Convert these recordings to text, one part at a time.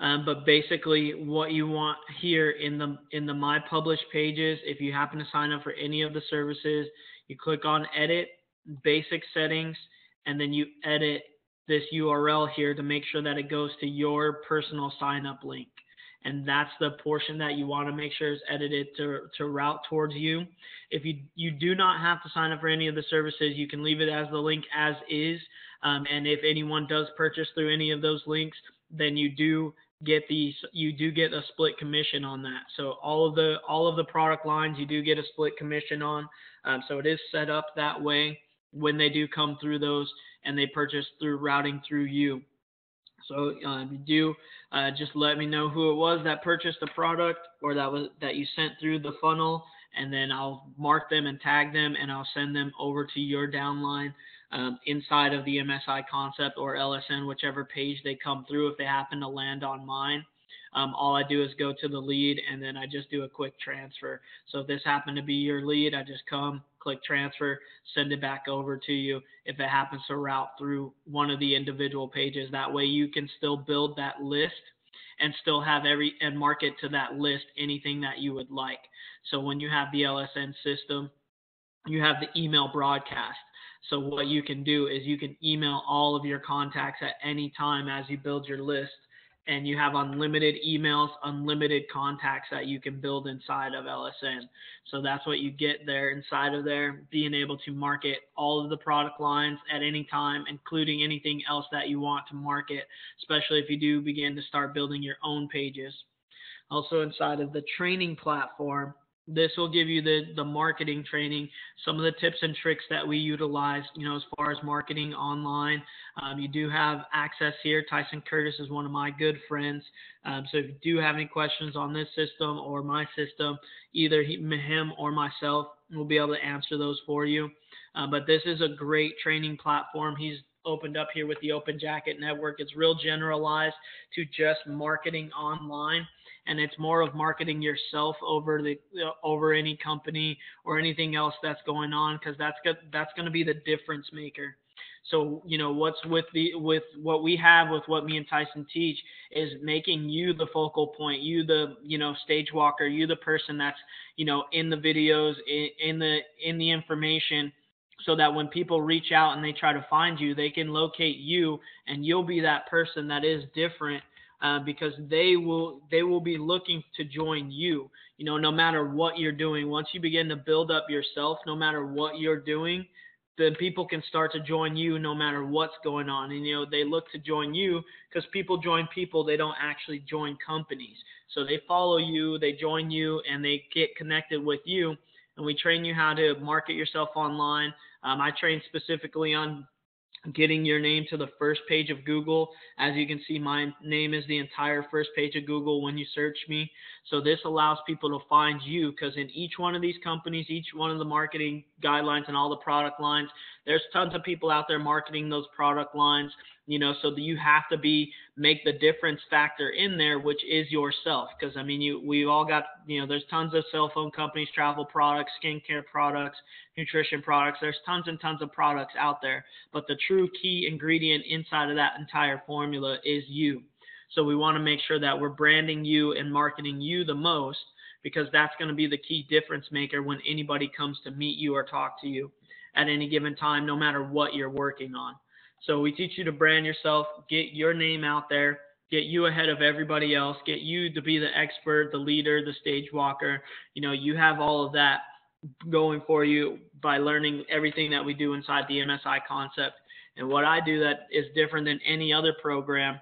Um, but basically, what you want here in the in the My Published pages, if you happen to sign up for any of the services, you click on Edit, Basic Settings, and then you edit this URL here to make sure that it goes to your personal sign up link. And that's the portion that you want to make sure is edited to, to route towards you. If you, you do not have to sign up for any of the services, you can leave it as the link as is. Um, and if anyone does purchase through any of those links, then you do get the you do get a split commission on that. So all of the all of the product lines you do get a split commission on. Um, so it is set up that way when they do come through those and they purchase through routing through you. So uh, you do uh, just let me know who it was that purchased the product or that was that you sent through the funnel, and then I'll mark them and tag them, and I'll send them over to your downline um, inside of the MSI concept or LSN, whichever page they come through. If they happen to land on mine, um, all I do is go to the lead and then I just do a quick transfer. So if this happened to be your lead, I just come, click transfer, send it back over to you if it happens to route through one of the individual pages. That way you can still build that list and still have every and market to that list anything that you would like. So when you have the LSN system, you have the email broadcast. So what you can do is you can email all of your contacts at any time as you build your list and you have unlimited emails, unlimited contacts that you can build inside of LSN. So that's what you get there inside of there, being able to market all of the product lines at any time, including anything else that you want to market, especially if you do begin to start building your own pages. Also inside of the training platform, this will give you the the marketing training, some of the tips and tricks that we utilize, you know, as far as marketing online. Um, you do have access here. Tyson Curtis is one of my good friends. Um, so if you do have any questions on this system or my system, either he, him or myself will be able to answer those for you. Uh, but this is a great training platform. He's opened up here with the Open Jacket Network. It's real generalized to just marketing online and it's more of marketing yourself over the over any company or anything else that's going on because that's that's going to be the difference maker. So you know what's with the with what we have with what me and Tyson teach is making you the focal point, you the you know stage walker, you the person that's you know in the videos, in, in the in the information, so that when people reach out and they try to find you, they can locate you and you'll be that person that is different uh, because they will they will be looking to join you. You know, no matter what you're doing, once you begin to build up yourself, no matter what you're doing, then people can start to join you no matter what's going on. And you know, they look to join you because people join people, they don't actually join companies. So they follow you, they join you, and they get connected with you. And we train you how to market yourself online. Um, I train specifically on getting your name to the first page of Google. As you can see, my name is the entire first page of Google when you search me. So this allows people to find you because in each one of these companies, each one of the marketing guidelines and all the product lines, there's tons of people out there marketing those product lines you know so you have to be make the difference factor in there which is yourself. Because i mean you we've all got you know there's tons of cell phone companies travel products skincare products nutrition products. There's tons and tons of products out there. But the true key ingredient inside of that entire formula is you. So we want to make sure that we're branding you and marketing you the most because that's going to be the key difference maker when anybody comes to meet you or talk to you at any given time no matter what you're working on so we teach you to brand yourself, get your name out there, get you ahead of everybody else, get you to be the expert, the leader, the stage walker. You know, you have all of that going for you by learning everything that we do inside the MSI concept. And what I do that is different than any other program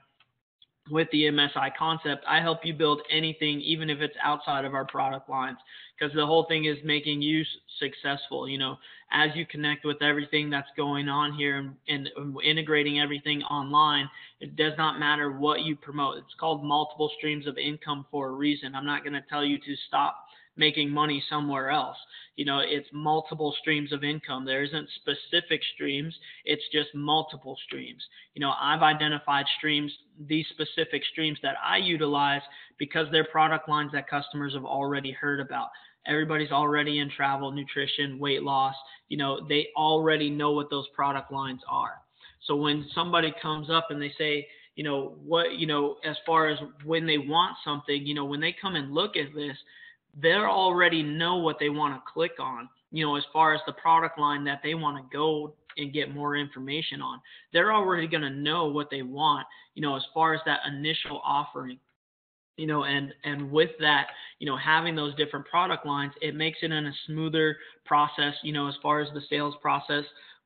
with the MSI concept, I help you build anything, even if it's outside of our product lines, because the whole thing is making you successful. You know, as you connect with everything that's going on here and, and integrating everything online, it does not matter what you promote. It's called multiple streams of income for a reason. I'm not going to tell you to stop making money somewhere else. You know, it's multiple streams of income. There isn't specific streams, it's just multiple streams. You know, I've identified streams, these specific streams that I utilize because they're product lines that customers have already heard about. Everybody's already in travel, nutrition, weight loss. You know, they already know what those product lines are. So when somebody comes up and they say, you know, what, you know, as far as when they want something, you know, when they come and look at this, they already know what they want to click on, you know, as far as the product line that they want to go and get more information on. They're already going to know what they want, you know, as far as that initial offering you know and and with that you know having those different product lines it makes it in a smoother process you know as far as the sales process.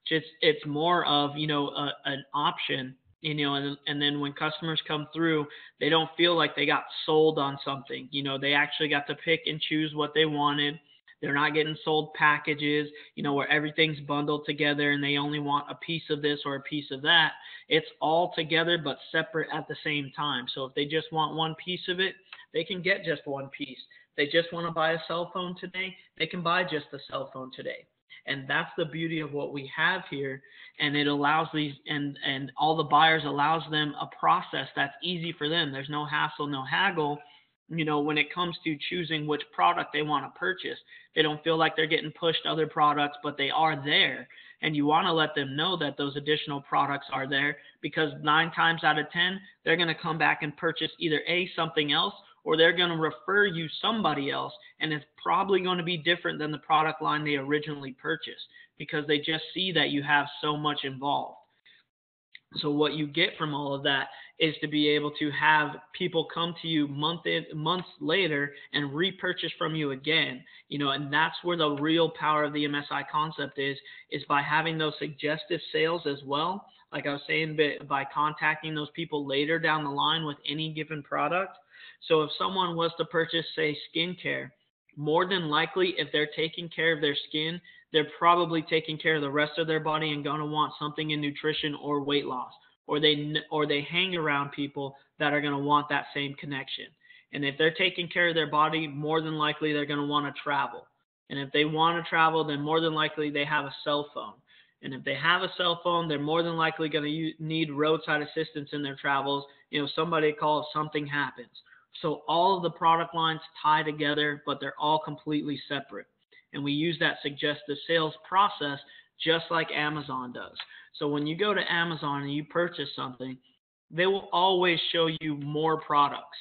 It's it's more of you know a, an option you know and, and then when customers come through they don't feel like they got sold on something. You know they actually got to pick and choose what they wanted they're not getting sold packages, you know, where everything's bundled together and they only want a piece of this or a piece of that. It's all together but separate at the same time. So if they just want one piece of it, they can get just one piece. If they just want to buy a cell phone today, they can buy just the cell phone today. And that's the beauty of what we have here. And it allows these and and all the buyers allows them a process that's easy for them. There's no hassle, no haggle you know, when it comes to choosing which product they want to purchase. They don't feel like they're getting pushed other products, but they are there. And you want to let them know that those additional products are there because nine times out of 10, they're going to come back and purchase either A, something else, or they're going to refer you somebody else. And it's probably going to be different than the product line they originally purchased because they just see that you have so much involved. So what you get from all of that is to be able to have people come to you month in, months later and repurchase from you again. You know, and that's where the real power of the MSI concept is is by having those suggestive sales as well. Like I was saying, by contacting those people later down the line with any given product. So if someone was to purchase, say, skincare, more than likely, if they're taking care of their skin, they're probably taking care of the rest of their body and going to want something in nutrition or weight loss or they or they hang around people that are going to want that same connection. And if they're taking care of their body more than likely they're going to want to travel. And if they want to travel then more than likely they have a cell phone. And if they have a cell phone they're more than likely going to need roadside assistance in their travels. You know somebody call if something happens so all of the product lines tie together but they're all completely separate and we use that suggestive sales process just like Amazon does. So when you go to Amazon and you purchase something, they will always show you more products.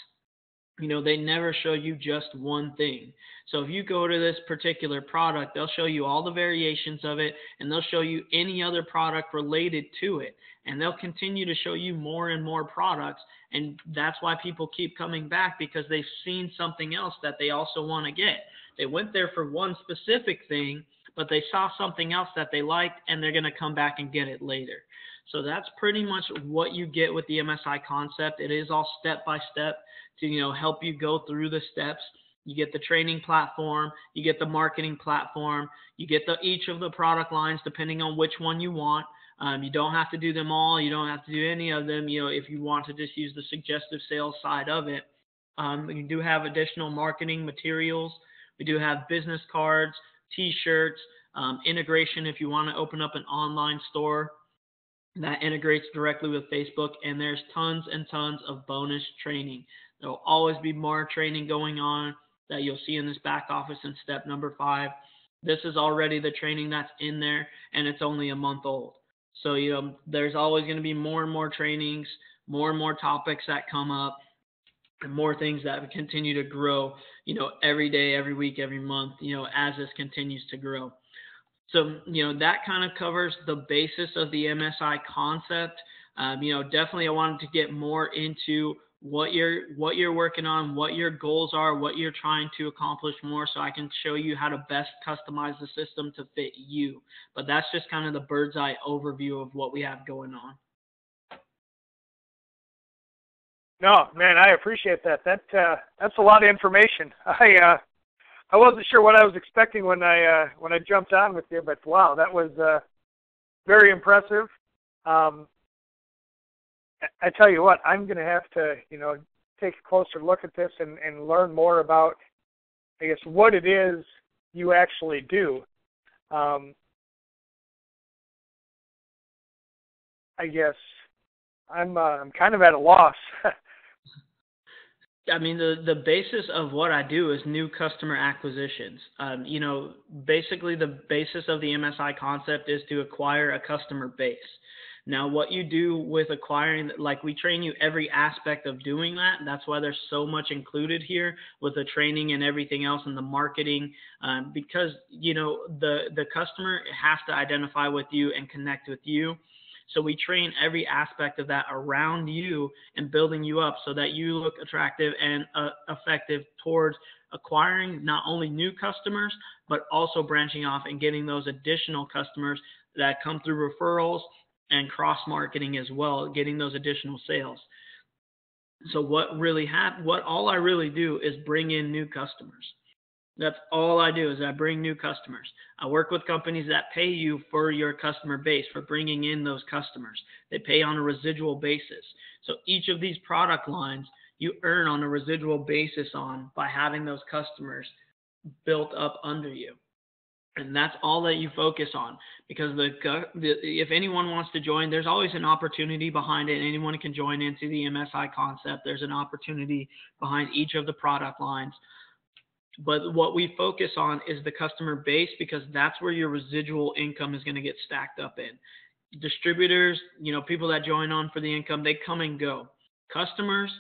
You know, they never show you just one thing. So if you go to this particular product, they'll show you all the variations of it and they'll show you any other product related to it. And they'll continue to show you more and more products. And that's why people keep coming back because they've seen something else that they also want to get. They went there for one specific thing, but they saw something else that they liked and they're going to come back and get it later. So that's pretty much what you get with the MSI concept. It is all step by step to you know help you go through the steps. You get the training platform, you get the marketing platform, you get the each of the product lines depending on which one you want. Um, you don't have to do them all. You don't have to do any of them. You know, if you want to just use the suggestive sales side of it, um, you do have additional marketing materials we do have business cards, T-shirts, um, integration if you want to open up an online store that integrates directly with Facebook, and there's tons and tons of bonus training. There will always be more training going on that you'll see in this back office in step number five. This is already the training that's in there, and it's only a month old. So, you know, there's always going to be more and more trainings, more and more topics that come up and more things that continue to grow, you know, every day, every week, every month, you know, as this continues to grow. So, you know, that kind of covers the basis of the MSI concept. Um, you know, definitely I wanted to get more into what you're what you're working on, what your goals are, what you're trying to accomplish more so I can show you how to best customize the system to fit you. But that's just kind of the bird's eye overview of what we have going on. No, man, I appreciate that. That uh, that's a lot of information. I uh, I wasn't sure what I was expecting when I uh, when I jumped on with you, but wow, that was uh, very impressive. Um, I tell you what, I'm going to have to, you know, take a closer look at this and, and learn more about, I guess, what it is you actually do. Um, I guess I'm uh, I'm kind of at a loss I mean, the, the basis of what I do is new customer acquisitions. Um, you know, basically the basis of the MSI concept is to acquire a customer base. Now, what you do with acquiring, like we train you every aspect of doing that. That's why there's so much included here with the training and everything else and the marketing, um, because you know the the customer has to identify with you and connect with you. So we train every aspect of that around you and building you up so that you look attractive and uh, effective towards acquiring not only new customers, but also branching off and getting those additional customers that come through referrals and cross marketing as well, getting those additional sales. So what really hap- what all I really do is bring in new customers. That's all I do is I bring new customers. I work with companies that pay you for your customer base for bringing in those customers. They pay on a residual basis. So each of these product lines you earn on a residual basis on by having those customers built up under you. And that's all that you focus on because the, the if anyone wants to join, there's always an opportunity behind it. Anyone can join into the MSI concept. There's an opportunity behind each of the product lines. But what we focus on is the customer base because that's where your residual income is going to get stacked up in. Distributors, you know, people that join on for the income, they come and go. Customers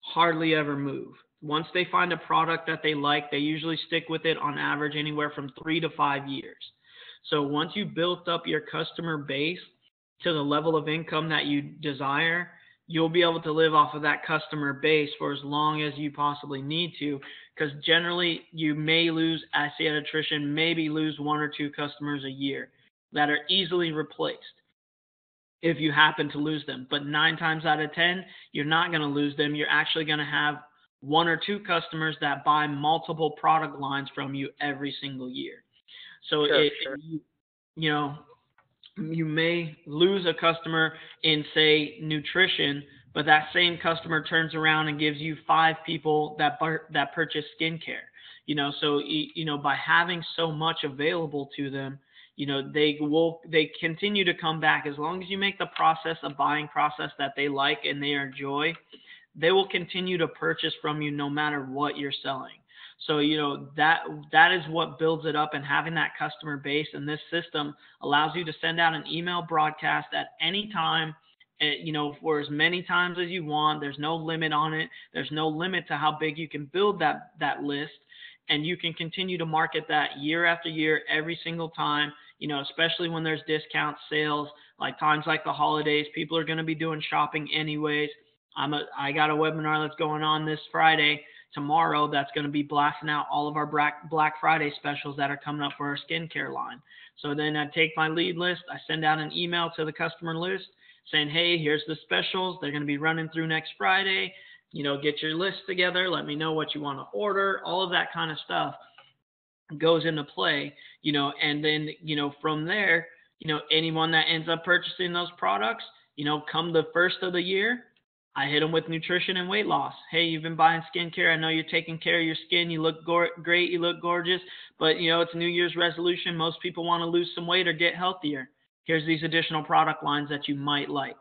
hardly ever move. Once they find a product that they like, they usually stick with it on average anywhere from three to five years. So once you built up your customer base to the level of income that you desire, you'll be able to live off of that customer base for as long as you possibly need to because generally you may lose see attrition maybe lose one or two customers a year that are easily replaced if you happen to lose them but nine times out of ten you're not going to lose them you're actually going to have one or two customers that buy multiple product lines from you every single year. So sure, it, sure. You, you know you may lose a customer in say nutrition but that same customer turns around and gives you five people that that purchase skincare. You know so you know by having so much available to them you know they will they continue to come back. As long as you make the process a buying process that they like and they enjoy they will continue to purchase from you no matter what you're selling so, you know, that that is what builds it up and having that customer base and this system allows you to send out an email broadcast at any time eh, you know, for as many times as you want. There's no limit on it. There's no limit to how big you can build that that list, and you can continue to market that year after year, every single time. You know, especially when there's discount sales, like times like the holidays, people are going to be doing shopping anyways. I'm a I got a webinar that's going on this Friday tomorrow that's going to be blasting out all of our Black Friday specials that are coming up for our skincare line. So then I take my lead list, I send out an email to the customer list saying, hey, here's the specials. They're going to be running through next Friday. You know, get your list together. Let me know what you want to order. All of that kind of stuff goes into play, you know, and then, you know, from there, you know, anyone that ends up purchasing those products, you know, come the first of the year, I hit them with nutrition and weight loss. Hey, you've been buying skincare. I know you're taking care of your skin. You look go- great. You look gorgeous. But you know it's New Year's resolution. Most people want to lose some weight or get healthier. Here's these additional product lines that you might like.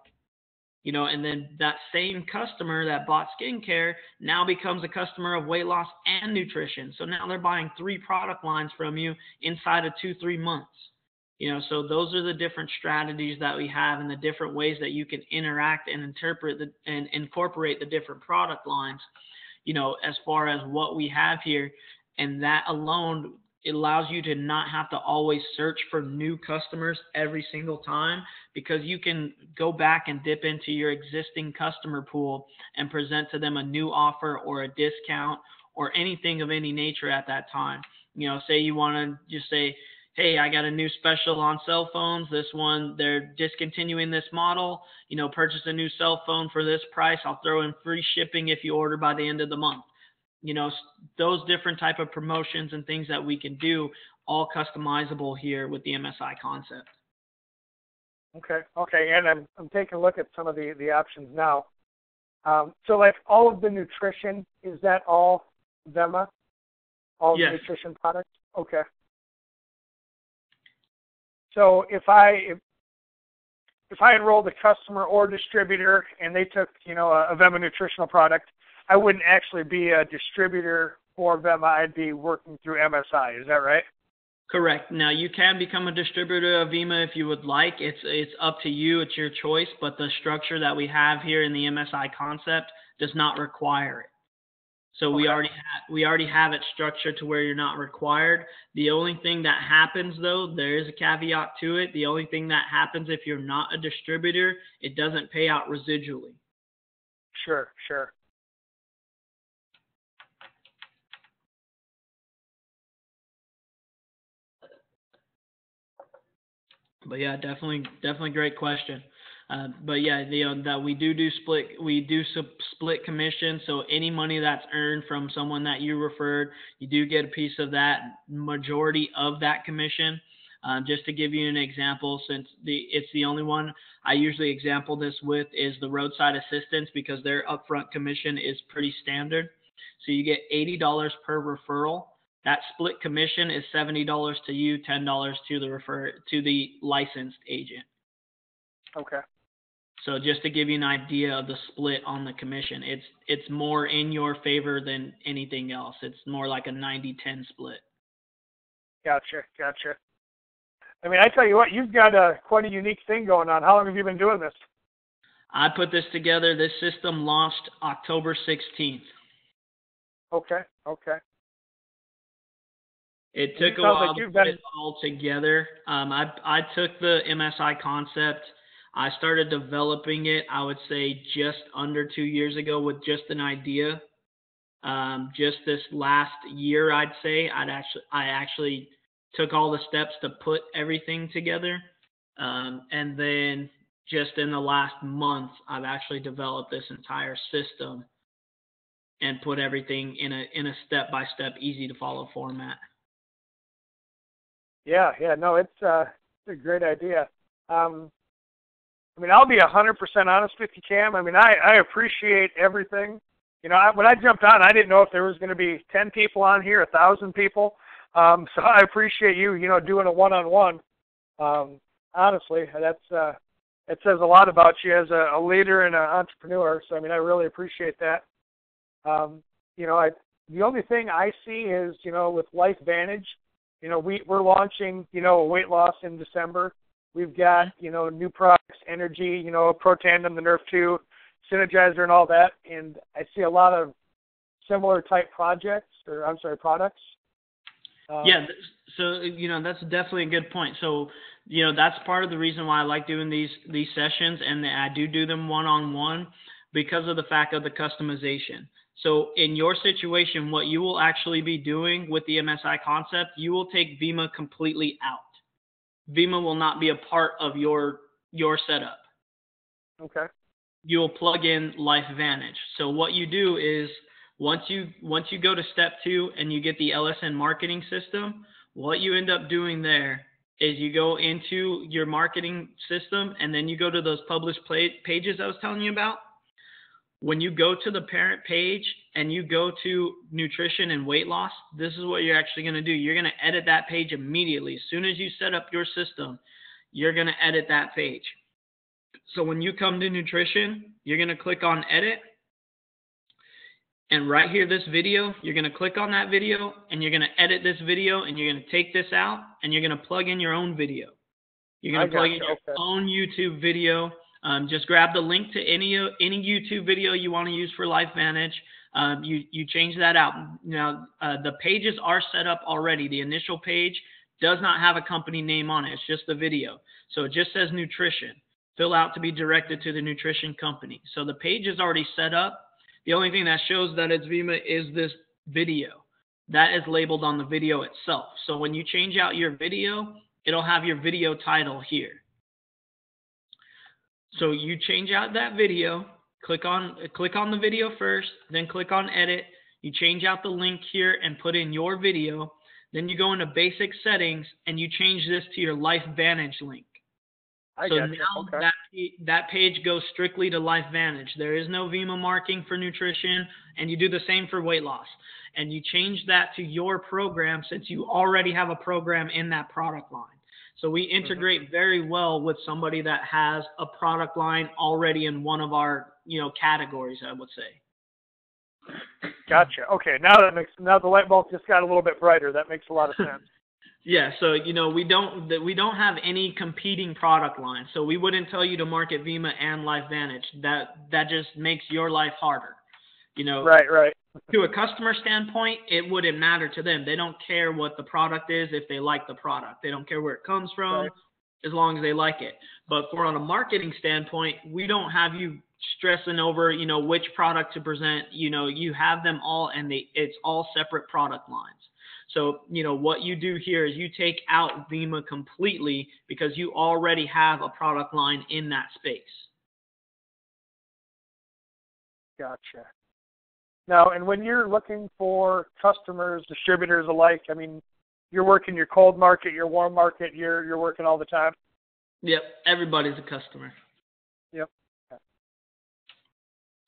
You know, and then that same customer that bought skincare now becomes a customer of weight loss and nutrition. So now they're buying three product lines from you inside of two, three months. You know, so those are the different strategies that we have and the different ways that you can interact and interpret the, and incorporate the different product lines, you know, as far as what we have here. And that alone allows you to not have to always search for new customers every single time because you can go back and dip into your existing customer pool and present to them a new offer or a discount or anything of any nature at that time. You know, say you want to just say, hey, I got a new special on cell phones. This one, they're discontinuing this model. You know, purchase a new cell phone for this price. I'll throw in free shipping if you order by the end of the month. You know, those different type of promotions and things that we can do, all customizable here with the MSI concept. Okay, okay, and I'm I'm taking a look at some of the the options now. Um, so, like all of the nutrition, is that all Vemma? All yes. the nutrition products? Okay. So if I if, if I enrolled a customer or distributor and they took you know a, a Vemma nutritional product, I wouldn't actually be a distributor for Vemma. I'd be working through MSI. Is that right? Correct. Now you can become a distributor of Vemma if you would like. It's it's up to you. It's your choice. But the structure that we have here in the MSI concept does not require it. So we already ha- we already have it structured to where you're not required. The only thing that happens though, there is a caveat to it. The only thing that happens if you're not a distributor, it doesn't pay out residually. Sure, sure. But yeah, definitely, definitely great question. Uh, but yeah, know, that we do do split, we do split commission. So any money that's earned from someone that you referred, you do get a piece of that majority of that commission. Um, just to give you an example, since the it's the only one I usually example this with is the roadside assistance because their upfront commission is pretty standard. So you get $80 per referral. That split commission is $70 to you, $10 to the refer to the licensed agent. Okay. So just to give you an idea of the split on the commission, it's it's more in your favor than anything else. It's more like a 90-10 split. Gotcha, gotcha. I mean, I tell you what, you've got a quite a unique thing going on. How long have you been doing this? I put this together. This system launched October 16th. Okay, okay. It took a while like to put been... it all together. Um, I I took the MSI concept I started developing it, I would say, just under two years ago with just an idea. Um, just this last year, I'd say, I'd actually, I actually took all the steps to put everything together. Um, and then just in the last month, I've actually developed this entire system and put everything in a in a step by step, easy to follow format. Yeah, yeah, no, it's uh, it's a great idea. Um, I mean, I'll be a hundred percent honest with you, Cam. I mean, I I appreciate everything. You know, I, when I jumped on, I didn't know if there was going to be ten people on here, a thousand people. Um, so I appreciate you, you know, doing a one-on-one. Um, honestly, that's uh, it says a lot about you as a, a leader and an entrepreneur. So I mean, I really appreciate that. Um, you know, I the only thing I see is, you know, with LifeVantage, you know, we we're launching, you know, a weight loss in December. We've got, you know, new products, energy, you know, Protandim, the Nerf 2, Synergizer, and all that. And I see a lot of similar type projects, or I'm sorry, products. Um, yeah, so you know that's definitely a good point. So you know that's part of the reason why I like doing these these sessions, and I do do them one on one because of the fact of the customization. So in your situation, what you will actually be doing with the MSI concept, you will take Vemma completely out. Vemma will not be a part of your your setup. Okay. You'll plug in Life Vantage. So what you do is once you once you go to step two and you get the LSN marketing system, what you end up doing there is you go into your marketing system and then you go to those published pages I was telling you about when you go to the parent page and you go to nutrition and weight loss, this is what you're actually going to do. You're going to edit that page immediately. As soon as you set up your system, you're going to edit that page. So when you come to nutrition, you're going to click on edit. And right here, this video, you're going to click on that video and you're going to edit this video and you're going to take this out and you're going to plug in your own video. You're going to plug in your okay. own YouTube video um, just grab the link to any any YouTube video you want to use for LifeVantage. Um, you you change that out. Now uh, the pages are set up already. The initial page does not have a company name on it. It's just the video. So it just says nutrition. Fill out to be directed to the nutrition company. So the page is already set up. The only thing that shows that it's Vemma is this video. That is labeled on the video itself. So when you change out your video, it'll have your video title here. So you change out that video, click on click on the video first, then click on edit. You change out the link here and put in your video. Then you go into basic settings and you change this to your Life Vantage link. I so now okay. that that page goes strictly to LifeVantage. There is no Vemma marking for nutrition, and you do the same for weight loss. And you change that to your program since you already have a program in that product line. So we mm-hmm. integrate mm-hmm. very well with somebody that has a product line already in one of our, you know, categories, I would say. Gotcha. Okay, now that makes now the light bulb just got a little bit brighter. That makes a lot of sense. Yeah, so you know we don't we don't have any competing product lines, so we wouldn't tell you to market Vemma and LifeVantage. That that just makes your life harder. You know, right, right. To a customer standpoint, it wouldn't matter to them. They don't care what the product is if they like the product. They don't care where it comes from, right. as long as they like it. But for on a marketing standpoint, we don't have you stressing over you know which product to present. You know, you have them all, and they it's all separate product lines. So, you know, what you do here is you take out Vemma completely because you already have a product line in that space. Gotcha. Now, and when you're looking for customers, distributors alike, I mean, you're working your cold market, your warm market, you're you're working all the time. Yep, everybody's a customer. Yep.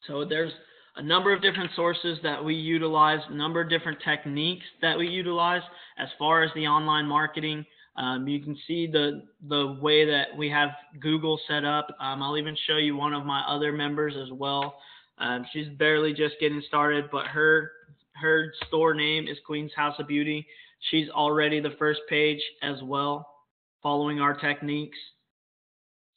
So there's a number of different sources that we utilize, a number of different techniques that we utilize as far as the online marketing. Um, you can see the the way that we have Google set up. Um, I'll even show you one of my other members as well. Um, she's barely just getting started, but her her store name is Queen's House of Beauty. She's already the first page as well, following our techniques.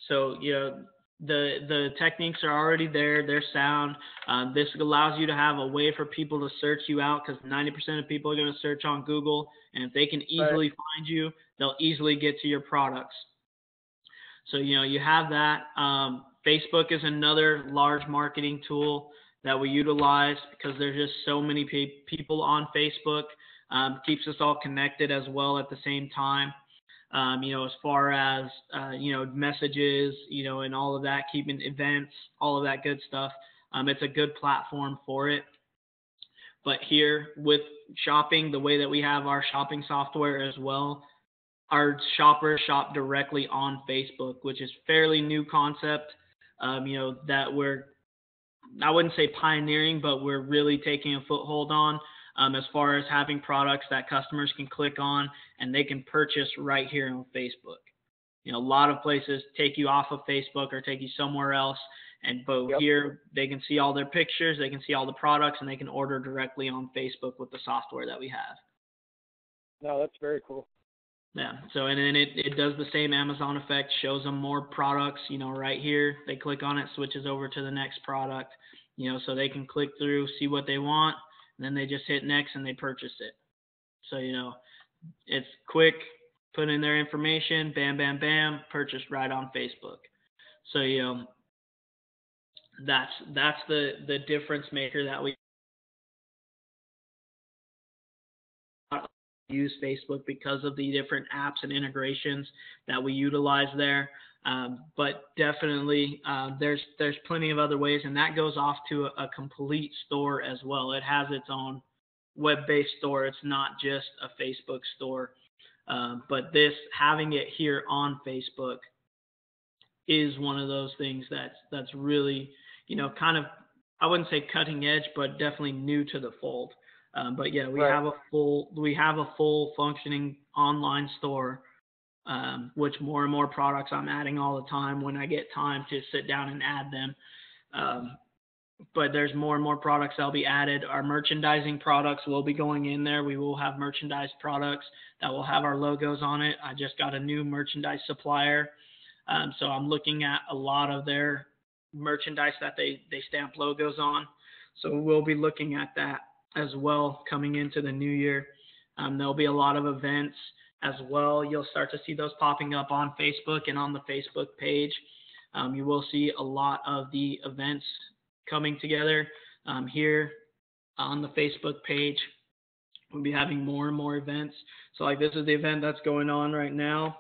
So you know the the techniques are already there. They're sound. Um, this allows you to have a way for people to search you out because 90% of people are going to search on Google, and if they can easily right. find you, they'll easily get to your products. So you know you have that. Um, Facebook is another large marketing tool that we utilize because there's just so many pe- people on Facebook. Um, keeps us all connected as well at the same time um, you know, as far as, uh, you know, messages, you know, and all of that, keeping events, all of that good stuff. Um, it's a good platform for it. But here with shopping, the way that we have our shopping software as well, our shoppers shop directly on Facebook, which is fairly new concept. Um, you know, that we're, I wouldn't say pioneering, but we're really taking a foothold on um, as far as having products that customers can click on and they can purchase right here on Facebook. You know, a lot of places take you off of Facebook or take you somewhere else. And but yep. here they can see all their pictures, they can see all the products, and they can order directly on Facebook with the software that we have. No, that's very cool. Yeah. So and then it, it does the same Amazon effect, shows them more products, you know, right here. They click on it, switches over to the next product, you know, so they can click through, see what they want, and then they just hit next and they purchase it. So, you know, it's quick, put in their information, bam, bam, bam, purchased right on Facebook. So, you know, that's that's the the difference maker that we use Facebook because of the different apps and integrations that we utilize there. Um, but definitely, uh, there's there's plenty of other ways, and that goes off to a, a complete store as well. It has its own web-based store. It's not just a Facebook store. Um, but this having it here on Facebook is one of those things that's that's really you know kind of I wouldn't say cutting edge, but definitely new to the fold. Um, but yeah, we right. have a full we have a full functioning online store um, which more and more products I'm adding all the time when I get time to sit down and add them. Um, but there's more and more products that'll be added. Our merchandising products will be going in there. We will have merchandise products that will have our logos on it. I just got a new merchandise supplier. Um, so I'm looking at a lot of their merchandise that they, they stamp logos on. So we'll be looking at that as well coming into the new year. Um, there'll be a lot of events as well. You'll start to see those popping up on Facebook and on the Facebook page. Um, you will see a lot of the events coming together um, here on the Facebook page. We'll be having more and more events. So, like, this is the event that's going on right now.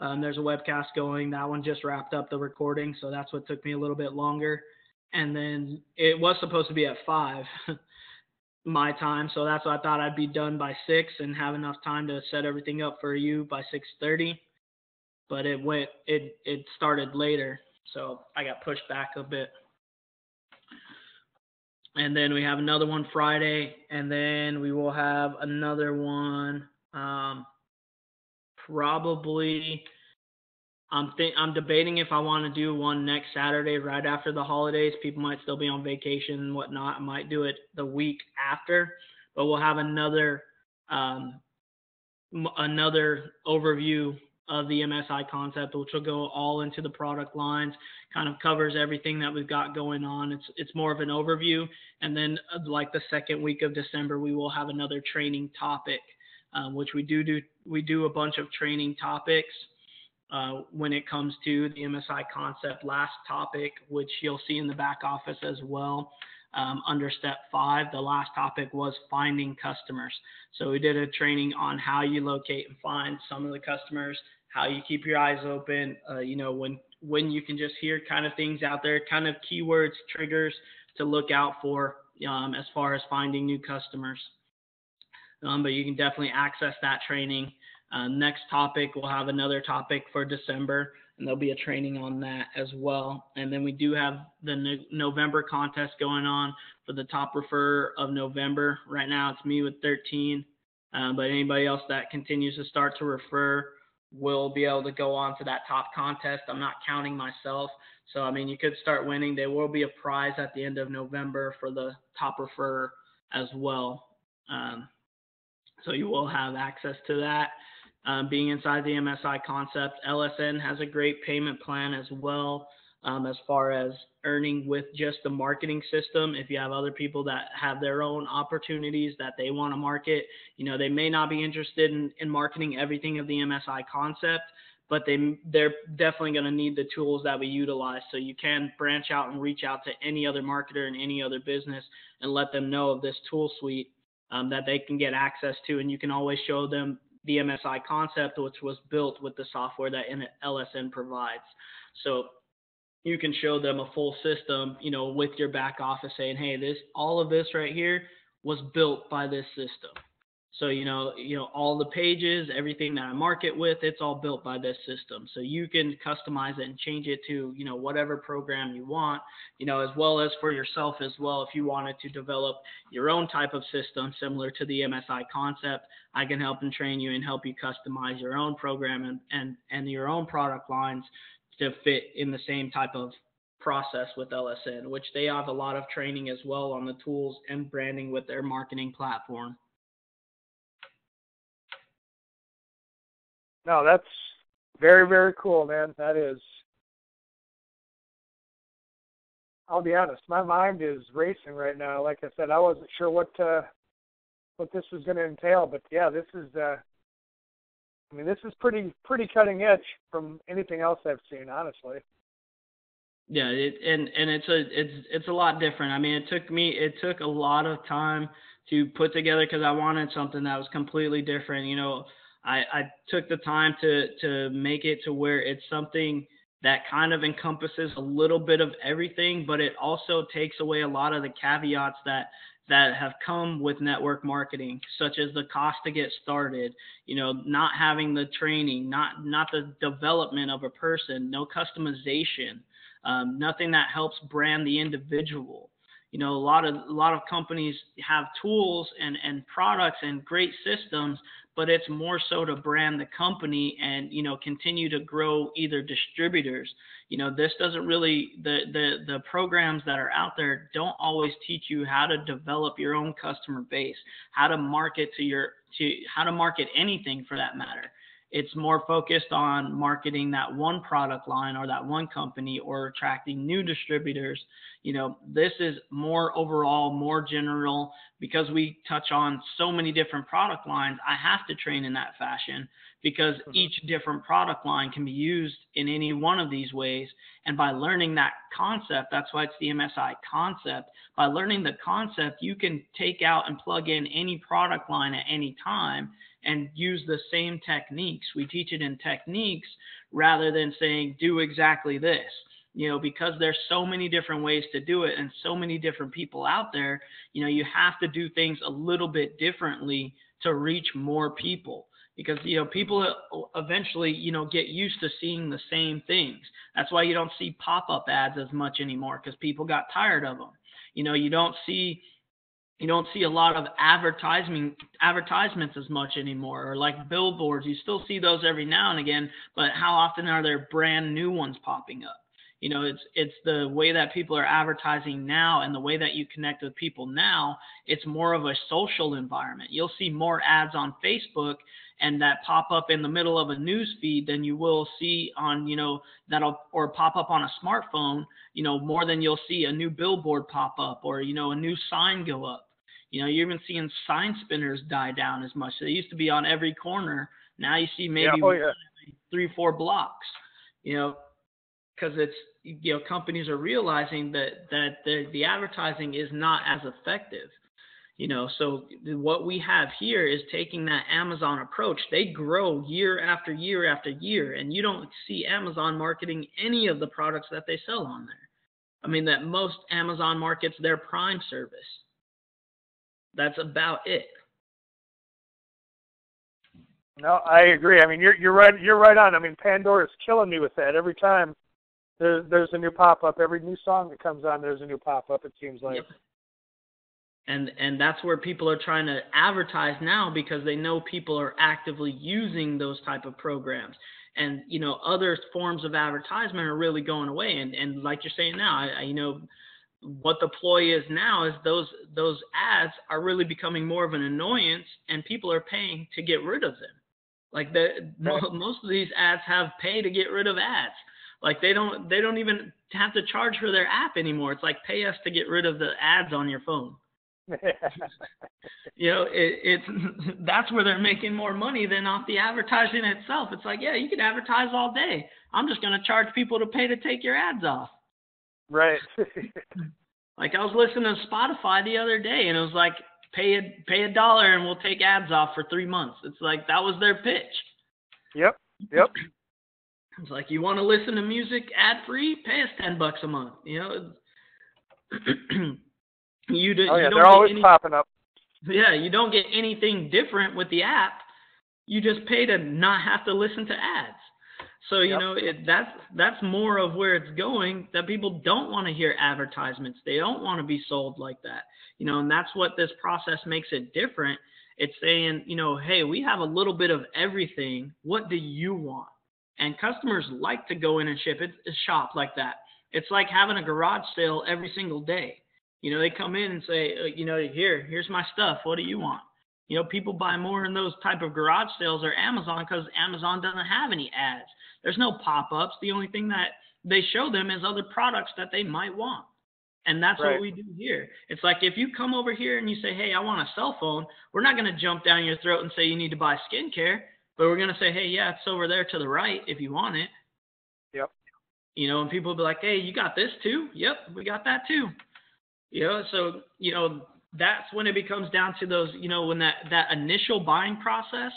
Um, there's a webcast going. That one just wrapped up the recording, so that's what took me a little bit longer. And then it was supposed to be at five. my time. So that's why I thought I'd be done by six and have enough time to set everything up for you by six thirty. But it went it it started later, so I got pushed back a bit. And then we have another one Friday, and then we will have another one um, probably I'm th- I'm debating if I want to do one next Saturday right after the holidays. People might still be on vacation and whatnot. I might do it the week after, but we'll have another um, another overview of the MSI concept, which will go all into the product lines, kind of covers everything that we've got going on. It's it's more of an overview, and then uh, like the second week of December, we will have another training topic, um, which we do do we do a bunch of training topics. Uh, when it comes to the MSI concept, last topic, which you'll see in the back office as well, um, under step five, the last topic was finding customers. So we did a training on how you locate and find some of the customers, how you keep your eyes open, uh, you know, when when you can just hear kind of things out there, kind of keywords, triggers to look out for um, as far as finding new customers. Um, but you can definitely access that training. Uh, next topic, we'll have another topic for December, and there'll be a training on that as well. And then we do have the no- November contest going on for the top refer of November. Right now, it's me with 13, uh, but anybody else that continues to start to refer will be able to go on to that top contest. I'm not counting myself. So, I mean, you could start winning. There will be a prize at the end of November for the top refer as well. Um, so you will have access to that. Um, being inside the MSI concept, LSN has a great payment plan as well um, as far as earning with just the marketing system. If you have other people that have their own opportunities that they want to market, you know, they may not be interested in, in marketing everything of the MSI concept, but they they're definitely going to need the tools that we utilize. So you can branch out and reach out to any other marketer and any other business and let them know of this tool suite um, that they can get access to, and you can always show them the MSI concept, which was built with the software that LSN provides. So you can show them a full system, you know, with your back office saying, hey, this all of this right here was built by this system. So you know, you know, all the pages, everything that I market with, it's all built by this system. So you can customize it and change it to, you know, whatever program you want, you know, as well as for yourself as well. If you wanted to develop your own type of system similar to the MSI concept, I can help and train you and help you customize your own program and and, and your own product lines to fit in the same type of process with LSN, which they have a lot of training as well on the tools and branding with their marketing platform. No, that's very, very cool, man. That is. I'll be honest, my mind is racing right now. Like I said, I wasn't sure what uh, what this was going to entail, but yeah, this is uh, I mean, this is pretty pretty cutting edge from anything else I've seen, honestly. Yeah, it, and and it's a it's it's a lot different. I mean, it took me it took a lot of time to put together because I wanted something that was completely different. You know, I I took the time to to make it to where it's something that kind of encompasses a little bit of everything, but it also takes away a lot of the caveats that that have come with network marketing, such as the cost to get started, you know, not having the training, not not the development of a person, no customization, um, nothing that helps brand the individual. You know, a lot of a lot of companies have tools and and products and great systems, but it's more so to brand the company and you know continue to grow either distributors. You know this doesn't really the the the programs that are out there don't always teach you how to develop your own customer base how to market to your to how to market anything for that matter it's more focused on marketing that one product line or that one company or attracting new distributors you know this is more overall more general because we touch on so many different product lines i have to train in that fashion because mm-hmm. each different product line can be used in any one of these ways. And by learning that concept, that's why it's the MSI concept. By learning the concept, you can take out and plug in any product line at any time and use the same techniques. We teach it in techniques rather than saying, do exactly this. You know, because there's so many different ways to do it and so many different people out there, you know, you have to do things a little bit differently to reach more people because you know people eventually you know get used to seeing the same things. That's why you don't see pop-up ads as much anymore because people got tired of them. You know, you don't see you don't see a lot of advertising advertisements as much anymore or like billboards you still see those every now and again but how often are there brand new ones popping up You know, it's it's the way that people are advertising now and the way that you connect with people now. It's more of a social environment. You'll see more ads on Facebook and that pop up in the middle of a news feed than you will see on, you know, that'll or pop up on a smartphone, you know, more than you'll see a new billboard pop up or, you know, a new sign go up. You know, you're even seeing sign spinners die down as much. They used to be on every corner. Now you see maybe yeah. Oh, yeah. three, four blocks. You know, because it's you know companies are realizing that that the, the advertising is not as effective you know so what we have here is taking that amazon approach they grow year after year after year and you don't see amazon marketing any of the products that they sell on there i mean that most amazon markets their prime service that's about it. No i agree. I mean you're you're right you're right on. I mean pandora's killing me with that. Every time there's there's a new pop up every new song that comes on there's a new pop up it seems like. Yep. And and that's where people are trying to advertise now because they know people are actively using those type of programs. And you know other forms of advertisement are really going away. And and like you're saying now I, I, you know what the ploy is now is those those ads are really becoming more of an annoyance and people are paying to get rid of them like the right. most of these ads have pay to get rid of ads like they don't they don't even have to charge for their app anymore it's like pay us to get rid of the ads on your phone you know, it, it's that's where they're making more money than off the advertising itself. It's like, yeah, you can advertise all day. I'm just going to charge people to pay to take your ads off. Right. like I was listening to Spotify the other day, and it was like, pay a pay a dollar and we'll take ads off for three months. It's like that was their pitch. Yep. Yep. It's like you want to listen to music ad free, pay us ten bucks a month. You know. You, do, oh, yeah, you they're always any, popping up. Yeah, you don't get anything different with the app. You just pay to not have to listen to ads. So you yep. know it, that's that's more of where it's going. That people don't want to hear advertisements. They don't want to be sold like that. You know, and that's what this process makes it different. It's saying, you know, hey, we have a little bit of everything. What do you want? And customers like to go in and ship it, shop like that. It's like having a garage sale every single day. You know, they come in and say, uh, you know, here, here's my stuff. What do you want? You know, people buy more in those type of garage sales or Amazon because Amazon doesn't have any ads. There's no pop-ups. The only thing that they show them is other products that they might want. And that's right. what we do here. It's like if you come over here and you say, "Hey, I want a cell phone," we're not going to jump down your throat and say you need to buy skincare, but we're going to say, "Hey, yeah, it's over there to the right if you want it." Yep. You know, and people will be like, "Hey, you got this too?" "Yep, we got that too." You know, so you know that's when it becomes down to those. You know, when that that initial buying process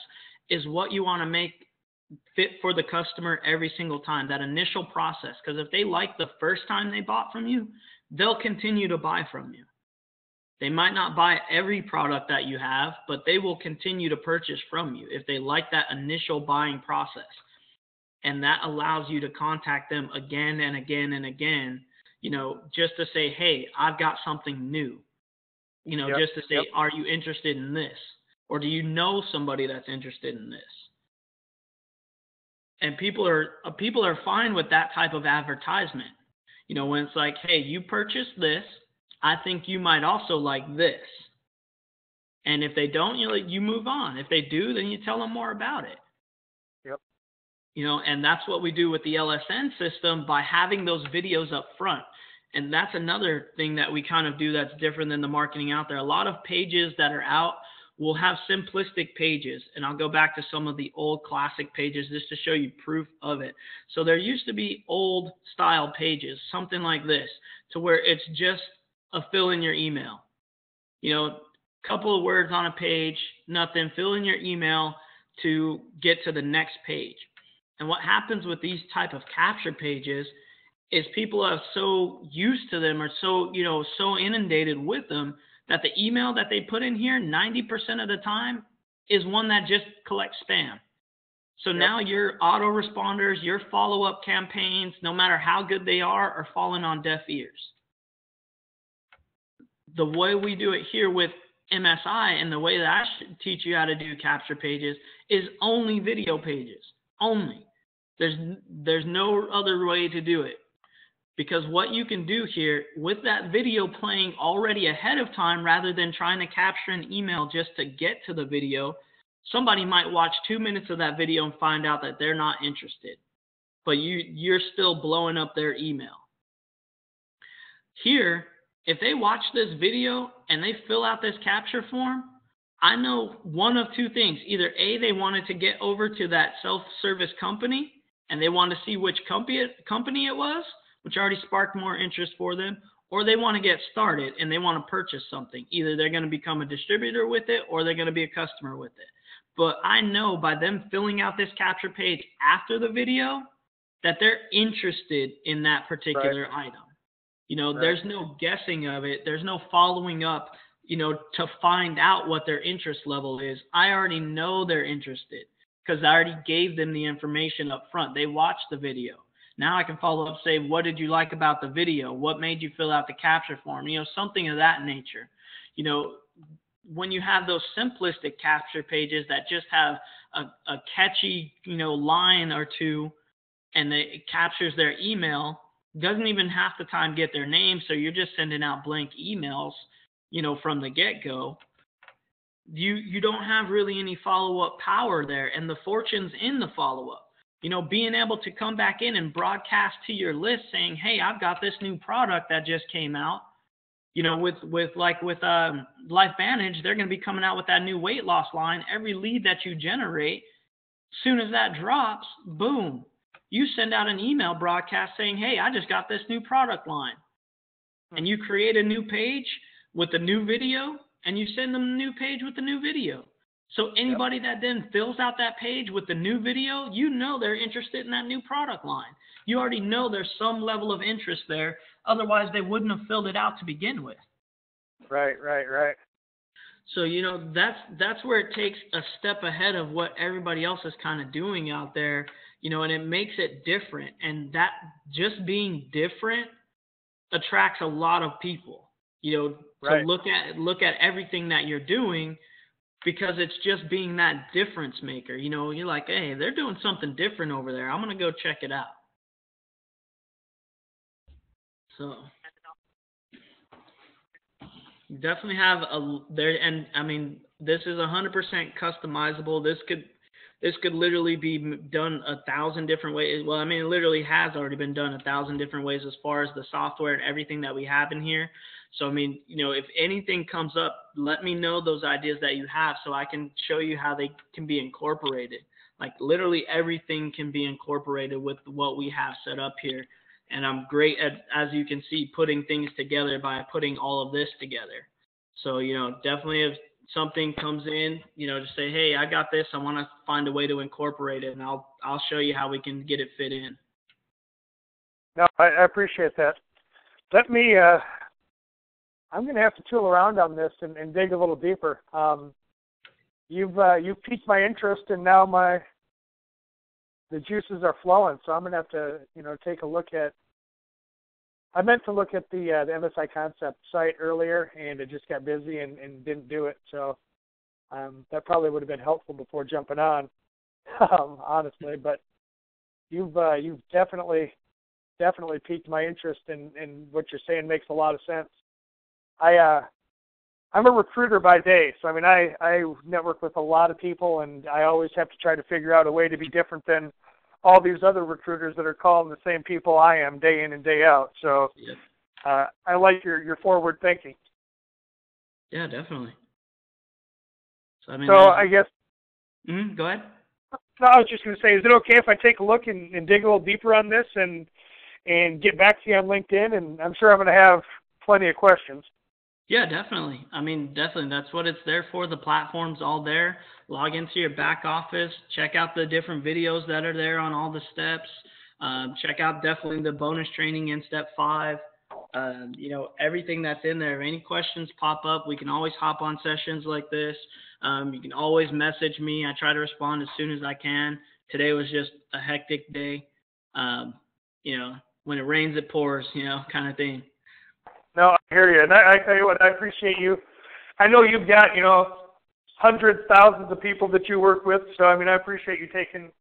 is what you want to make fit for the customer every single time. That initial process, because if they like the first time they bought from you, they'll continue to buy from you. They might not buy every product that you have, but they will continue to purchase from you if they like that initial buying process. And that allows you to contact them again and again and again you know, just to say, hey, I've got something new. You know, yep. just to say, yep. are you interested in this? Or do you know somebody that's interested in this? And people are uh, people are fine with that type of advertisement. You know, when it's like, hey, you purchased this, I think you might also like this. And if they don't, you you move on. If they do, then you tell them more about it. Yep. You know, and that's what we do with the LSN system by having those videos up front and that's another thing that we kind of do that's different than the marketing out there. A lot of pages that are out will have simplistic pages, and I'll go back to some of the old classic pages just to show you proof of it. So there used to be old style pages, something like this, to where it's just a fill in your email. You know, couple of words on a page, nothing, fill in your email to get to the next page. And what happens with these type of capture pages is people are so used to them or so you know so inundated with them that the email that they put in here 90% of the time is one that just collects spam. So yep. now your autoresponders your follow-up campaigns no matter how good they are are falling on deaf ears. The way we do it here with msi and the way that i teach you how to do capture pages is only video pages only. There's there's no other way to do it Because what you can do here with that video playing already ahead of time rather than trying to capture an email just to get to the video, somebody might watch two minutes of that video and find out that they're not interested. But you you're still blowing up their email. Here, if they watch this video and they fill out this capture form, I know one of two things. Either A, they wanted to get over to that self service company and they want to see which company, company it was, which already sparked more interest for them, or they want to get started and they want to purchase something. Either they're going to become a distributor with it or they're going to be a customer with it. But I know by them filling out this capture page after the video that they're interested in that particular right. item. You know, right. there's no guessing of it. There's no following up, you know, to find out what their interest level is. I already know they're interested because I already gave them the information up front. They watched the video. Now I can follow up, say, what did you like about the video? What made you fill out the capture form? You know, something of that nature. You know, when you have those simplistic capture pages that just have a, a catchy, you know, line or two and it captures their email, doesn't even half the time get their name, so you're just sending out blank emails, you know, from the get-go. You you don't have really any follow-up power there, and the fortune's in the follow-up. You know, being able to come back in and broadcast to your list saying, "Hey, I've got this new product that just came out." You know, with with like with um, LifeVantage, they're going to be coming out with that new weight loss line. Every lead that you generate, soon as that drops, boom, you send out an email broadcast saying, Hey, I just got this new product line. Hmm. And you create a new page with a new video and you send them a new page with the new video. So anybody yep. that then fills out that page with the new video, you know they're interested in that new product line. You already know there's some level of interest there. Otherwise, they wouldn't have filled it out to begin with. Right, right, right. So you know that's that's where it takes a step ahead of what everybody else is kind of doing out there you know, and it makes it different. And that just being different attracts a lot of people, you know, right. to look at look at everything that you're doing because it's just being that difference maker. You know, you're like, hey, they're doing something different over there. I'm gonna go check it out. So definitely have a there and I mean this is 100% customizable. This could this could literally be done a thousand different ways. Well, I mean, it literally has already been done a thousand different ways as far as the software and everything that we have in here. So, I mean, you know, if anything comes up, let me know those ideas that you have so I can show you how they can be incorporated. Like, literally everything can be incorporated with what we have set up here. And I'm great at, as you can see, putting things together by putting all of this together. So, you know, definitely if something comes in, you know, just say, "Hey, I got this. I want to find a way to incorporate it, and I'll I'll show you how we can get it fit in." No, I, I appreciate that. Let me. Uh, I'm going to have to tool around on this and, and dig a little deeper. Um, you've uh, you've piqued my interest, and now my the juices are flowing. So I'm going to have to, you know, take a look at I meant to look at the uh, the MSI Concept site earlier, and it just got busy and, and didn't do it. So um, that probably would have been helpful before jumping on, um, honestly. But you've uh, you've definitely definitely piqued my interest, in, in what you're saying makes a lot of sense. I uh, I'm a recruiter by day, so I mean I I network with a lot of people, and I always have to try to figure out a way to be different than all these other recruiters that are calling the same people I am day in and day out. So yes. uh, I like your your forward thinking. Yeah, definitely. So I mean, so I guess. Mm, go ahead. No, I was just going to say, is it okay if I take a look and, and dig a little deeper on this and and get back to you on LinkedIn? And I'm sure I'm going to have plenty of questions. Yeah, definitely. I mean, definitely. That's what it's there for. The platform's all there. Log into your back office. Check out the different videos that are there on all the steps. Um, check out definitely the bonus training in step five. Um, you know, everything that's in there. If any questions pop up, we can always hop on sessions like this. Um, you can always message me. I try to respond as soon as I can. Today was just a hectic day. Um, you know, when it rains, it pours, you know, kind of thing. Hear you, and I, I tell you what, I appreciate you. I know you've got you know hundreds, thousands of people that you work with, so I mean, I appreciate you taking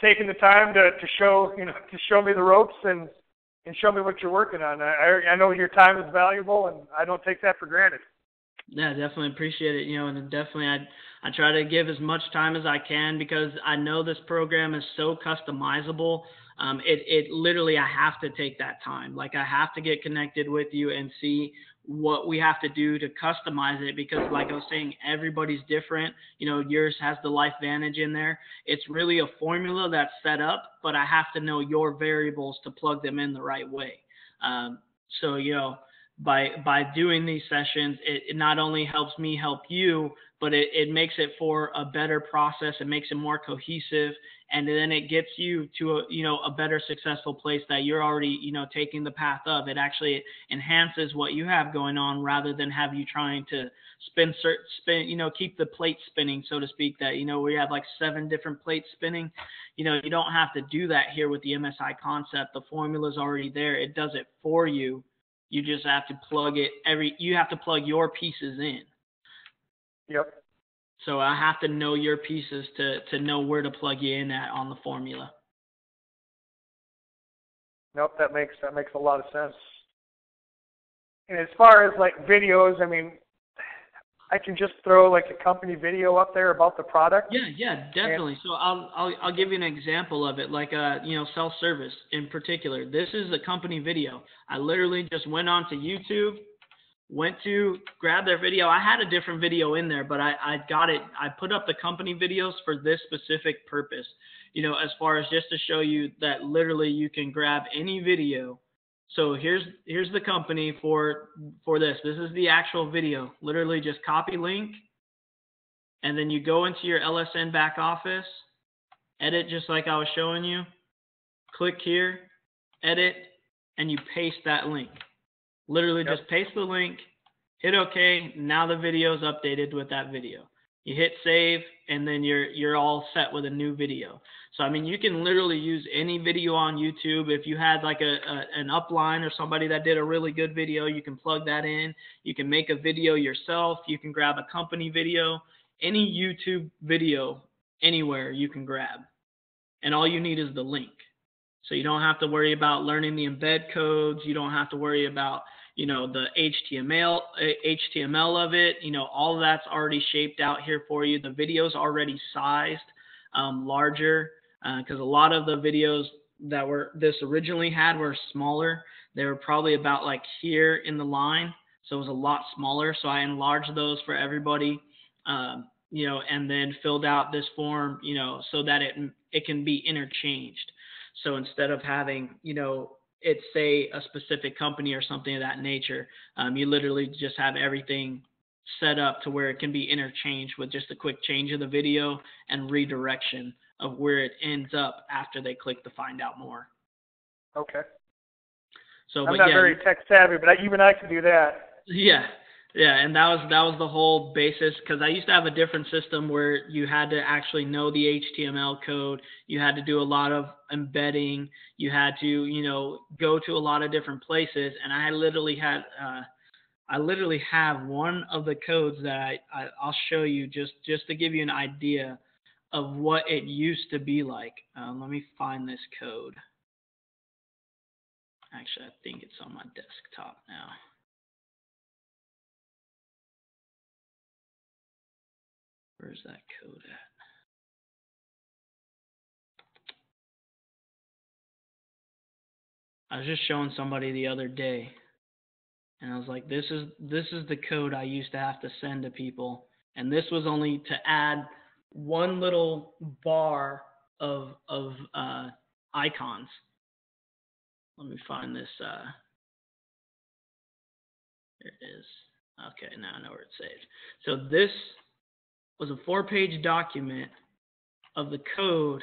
taking the time to to show you know to show me the ropes and and show me what you're working on. I I know your time is valuable, and I don't take that for granted. Yeah, definitely appreciate it. You know, and definitely I I try to give as much time as I can because I know this program is so customizable. Um, it it literally I have to take that time. Like I have to get connected with you and see what we have to do to customize it because like I was saying everybody's different. You know yours has the LifeVantage in there. It's really a formula that's set up but I have to know your variables to plug them in the right way. Um, so you know by by doing these sessions it, it not only helps me help you but it, it makes it for a better process. It makes it more cohesive and then it gets you to a you know a better successful place that you're already you know taking the path of. It actually enhances what you have going on rather than have you trying to spin spin you know keep the plate spinning so to speak that you know we have like seven different plates spinning. You know you don't have to do that here with the msi concept. The formula is already there. It does it for you. You just have to plug it every you have to plug your pieces in. Yep so I have to know your pieces to to know where to plug you in at on the formula. Nope, that makes that makes a lot of sense. And as far as like videos, I mean, I can just throw like a company video up there about the product. Yeah, yeah, definitely. And, so I'll I'll I'll give you an example of it, like uh you know self service in particular. This is a company video. I literally just went onto YouTube, went to grab their video. I had a different video in there, but I, I got it. I put up the company videos for this specific purpose. You know, as far as just to show you that literally you can grab any video. So here's here's the company for for this. This is the actual video. Literally just copy link and then you go into your LSN back office, edit just like I was showing you. Click here, edit, and you paste that link. Literally yep. just paste the link, hit OK. Now the video is updated with that video. You hit save, and then you're you're all set with a new video. So I mean, you can literally use any video on YouTube. If you had like a, a an upline or somebody that did a really good video, you can plug that in. You can make a video yourself. You can grab a company video, any YouTube video anywhere you can grab, and all you need is the link. So you don't have to worry about learning the embed codes. You don't have to worry about you know the HTML HTML of it. You know all that's already shaped out here for you. The video's already sized um, larger because uh, a lot of the videos that were this originally had were smaller. They were probably about like here in the line, so it was a lot smaller. So I enlarged those for everybody. Um, you know, and then filled out this form, you know, so that it it can be interchanged. So instead of having, you know, it say a specific company or something of that nature, um, you literally just have everything set up to where it can be interchanged with just a quick change of the video and redirection of where it ends up after they click to find out more. Okay. So, I'm not yeah, very tech savvy, but I, even I can do that. Yeah, yeah, and that was that was the whole basis because I used to have a different system where you had to actually know the HTML code. You had to do a lot of embedding. You had to, you know, go to a lot of different places. And I literally had, uh, I literally have one of the codes that I, I I'll show you just just to give you an idea of what it used to be like. Um, let me find this code. Actually, I think it's on my desktop now. Where's that code at? I was just showing somebody the other day and I was like this is this is the code I used to have to send to people and this was only to add one little bar of of uh, icons. Let me find this uh there it is. Okay, now I know where it's saved. So this was a four page document of the code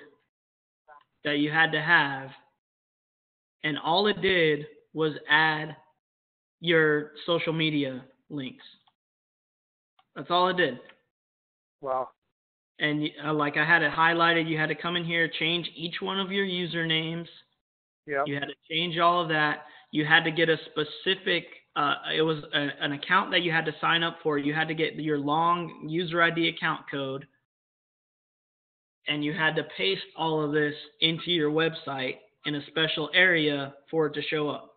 that you had to have. And all it did was add your social media links. That's all it did. Wow. And uh, like I had it highlighted, you had to come in here, change each one of your usernames. Yeah. You had to change all of that. You had to get a specific uh, it was a, an account that you had to sign up for. You had to get your long user ID account code, and you had to paste all of this into your website in a special area for it to show up.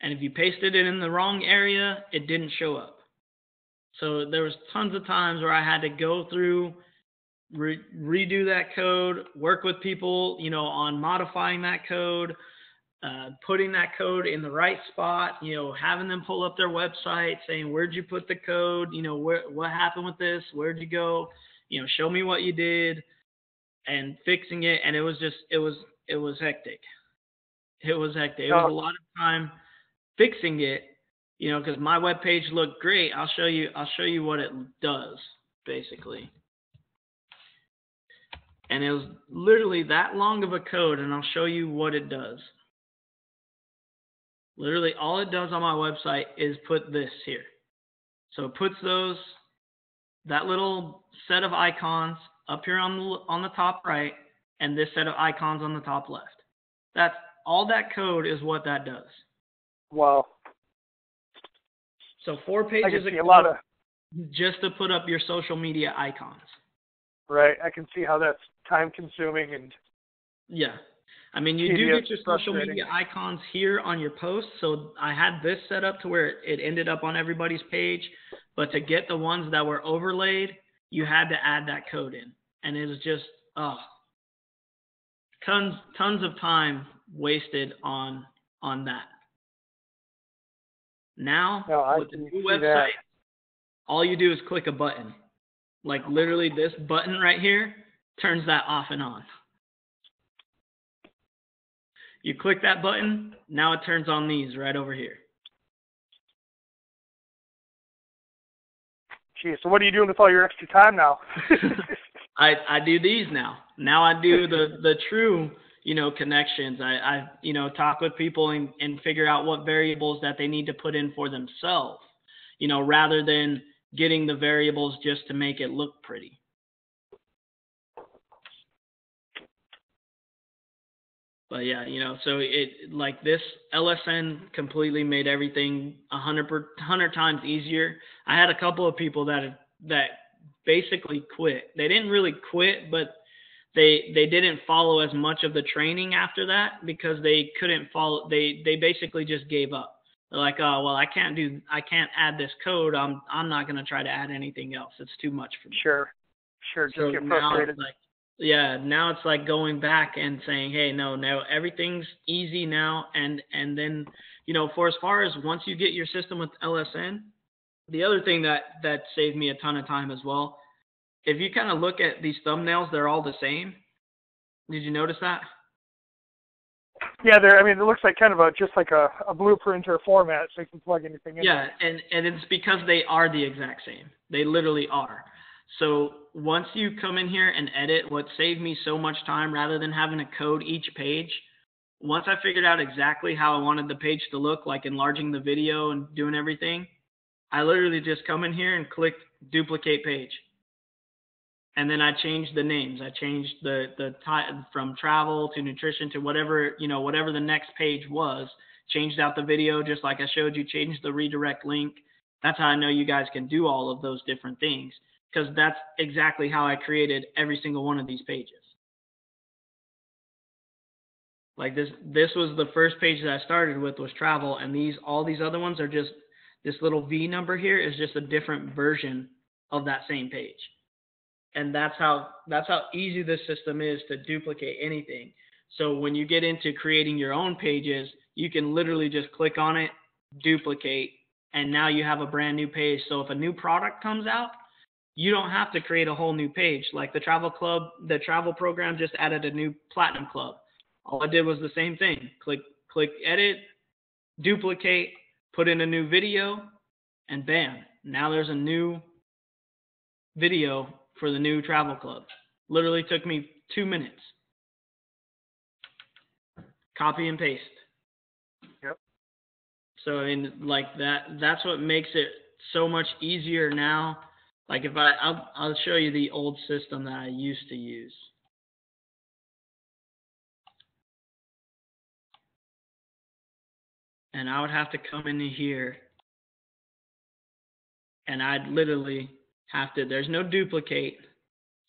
And if you pasted it in the wrong area, it didn't show up. So there was tons of times where I had to go through, re- redo that code, work with people, you know, on modifying that code, uh, putting that code in the right spot, you know, having them pull up their website, saying, where'd you put the code? You know, where, what happened with this? Where'd you go? You know, show me what you did and fixing it. And it was just, it was, it was hectic. It was hectic. It was a lot of time fixing it, you know, because my web page looked great. I'll show you. I'll show you what it does basically. And it was literally that long of a code, and I'll show you what it does. Literally, all it does on my website is put this here. So it puts those, that little set of icons up here on the, on the top right, and this set of icons on the top left. That's all that code is what that does. Wow. So four pages of see a code lot of just to put up your social media icons. right. I can see how that's time consuming and Yeah. I mean, you do get your social media icons here on your posts. So I had this set up to where it ended up on everybody's page. But to get the ones that were overlaid, you had to add that code in. And it was just, oh, tons, tons of time wasted on, on that. Now, No, with the new website, that. all you do is click a button. Like literally, this button right here turns that off and on. You click that button, now it turns on these right over here. Gee, so what are you doing with all your extra time now? I, I do these now. Now I do the, the true, you know, connections. I, I you know, talk with people and, and figure out what variables that they need to put in for themselves, you know, rather than getting the variables just to make it look pretty. But yeah, you know, so it like this LSN completely made everything a hundred per hundred times easier. I had a couple of people that that basically quit. They didn't really quit, but they they didn't follow as much of the training after that because they couldn't follow. They they basically just gave up. They're like, oh well, I can't do, I can't add this code. I'm I'm not gonna try to add anything else. It's too much for me. sure. Sure. Just So get now frustrated. it's like, yeah, now it's like going back and saying, hey, no, no, everything's easy now, and and then you know, for as far as once you get your system with LSN, the other thing that that saved me a ton of time as well. If you kind of look at these thumbnails, they're all the same. Did you notice that? Yeah, there. I mean, it looks like kind of a just like a, a blueprint or format, so you can plug anything in. Yeah, and and it's because they are the exact same. They literally are. So once you come in here and edit, what saved me so much time rather than having to code each page, once I figured out exactly how I wanted the page to look, like enlarging the video and doing everything, I literally just come in here and click duplicate page. And then I changed the names. I changed the the from travel to nutrition to whatever you know whatever the next page was. Changed out the video just like I showed you. Changed the redirect link. That's how I know you guys can do all of those different things because that's exactly how I created every single one of these pages. Like this this was the first page that I started with was travel and these all these other ones are just this little V number here is just a different version of that same page. And that's how that's how easy this system is to duplicate anything. So when you get into creating your own pages, you can literally just click on it, duplicate, and now you have a brand new page. So if a new product comes out, you don't have to create a whole new page. Like the travel club, the travel program just added a new platinum club. All I did was the same thing. Click click edit, duplicate, put in a new video, and bam, now there's a new video for the new travel club. Literally took me 2 minutes. Copy and paste. Yep. So I mean like that that's what makes it so much easier now. Like if I I'll, I'll show you the old system that I used to use. And I would have to come into here and I'd literally have to there's no duplicate.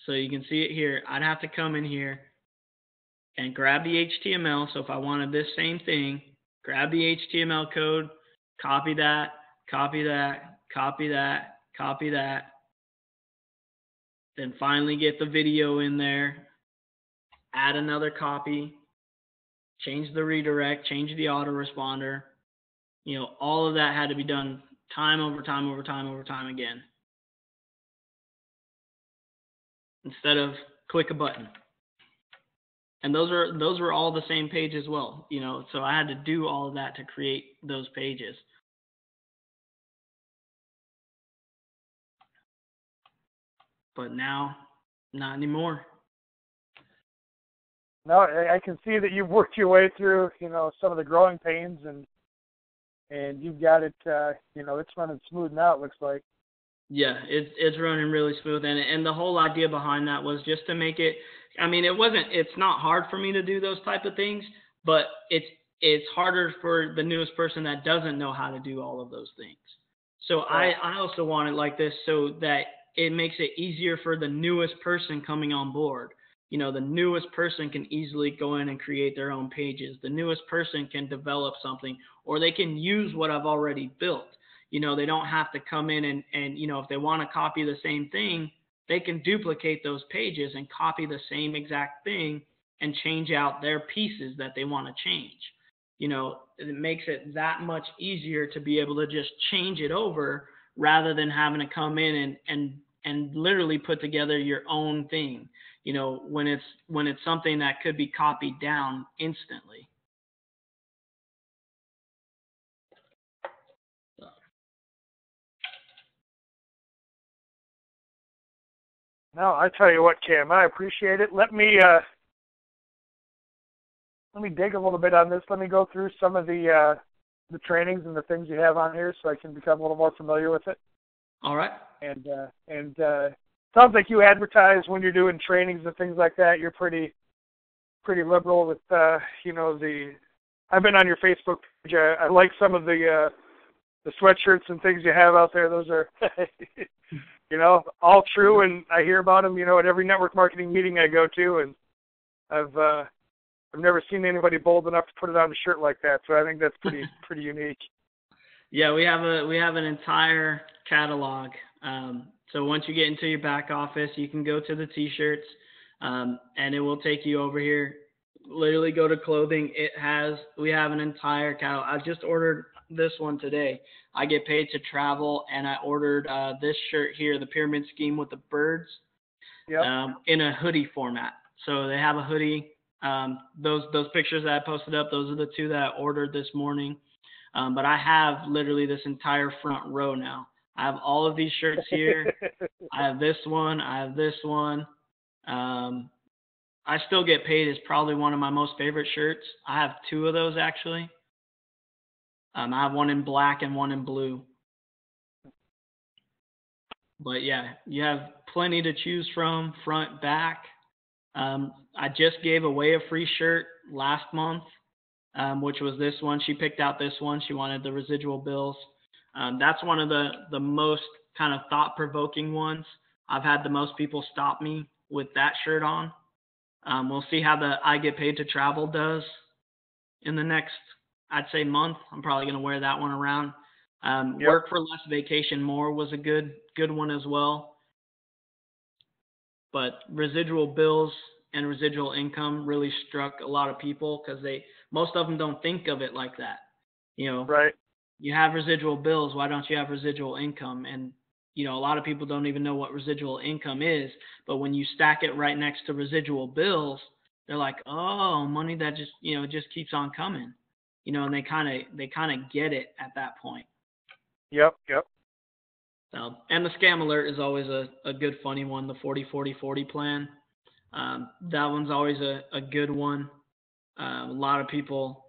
So you can see it here. I'd have to come in here and grab the HTML. So if I wanted this same thing, grab the HTML code, copy that, copy that, copy that, copy that. Then finally get the video in there, add another copy, change the redirect, change the autoresponder. You know, all of that had to be done time over time over time over time again. Instead of click a button. And those are those were all the same page as well, you know, so I had to do all of that to create those pages. But now not anymore. No, I can see that you've worked your way through, you know, some of the growing pains and and you've got it uh, you know, it's running smooth now it looks like. Yeah, it's it's running really smooth, and and the whole idea behind that was just to make it. I mean, it wasn't. It's not hard for me to do those type of things, but it's it's harder for the newest person that doesn't know how to do all of those things. So I I also want it like this so that it makes it easier for the newest person coming on board. You know, the newest person can easily go in and create their own pages. The newest person can develop something, or they can use what I've already built you know, they don't have to come in and, and you know, if they want to copy the same thing, they can duplicate those pages and copy the same exact thing and change out their pieces that they want to change. You know, it makes it that much easier to be able to just change it over rather than having to come in and and and literally put together your own thing. You know, when it's when it's something that could be copied down instantly. No, I tell you what, Cam, I appreciate it. Let me uh, let me dig a little bit on this. Let me go through some of the uh, the trainings and the things you have on here, so I can become a little more familiar with it. All right. And uh, and uh, sounds like you advertise when you're doing trainings and things like that. You're pretty pretty liberal with uh, you know the. I've been on your Facebook page. I, I like some of the uh, the sweatshirts and things you have out there. Those are you know, all true, and I hear about them, you know, at every network marketing meeting I go to, and I've uh, I've never seen anybody bold enough to put it on a shirt like that. So I think that's pretty pretty unique. Yeah, we have a we have an entire catalog. Um, so once you get into your back office, you can go to the t-shirts, um, and it will take you over here. Literally go to clothing. It has we have an entire catalog. I just ordered this one today. I get paid to travel, and I ordered uh, this shirt here, the pyramid scheme with the birds, yep. um, in a hoodie format. So they have a hoodie. Um, those those pictures that I posted up, those are the two that I ordered this morning. Um, but I have literally this entire front row now. I have all of these shirts here. I have this one. I have this one. Um, I still get paid is probably one of my most favorite shirts. I have two of those actually. Um, I have one in black and one in blue. But yeah, you have plenty to choose from, front, back. Um, I just gave away a free shirt last month, um, which was this one. She picked out this one. She wanted the residual bills. Um, that's one of the, the most kind of thought provoking ones. I've had the most people stop me with that shirt on. Um, we'll see how the I get paid to travel does in the next I'd say month. I'm probably going to wear that one around. Um, yep. Work for less, vacation more was a good good one as well. But residual bills and residual income really struck a lot of people because they most of them don't think of it like that. You know, right? You have residual bills. Why don't you have residual income? And you know, a lot of people don't even know what residual income is. But when you stack it right next to residual bills, they're like, oh, money that just you know just keeps on coming you know, and they kind of they kind of get it at that point. Yep, yep. So, and the scam alert is always a, a good funny one, the 40 40 40 plan. Um, that one's always a, a good one. Um, a lot of people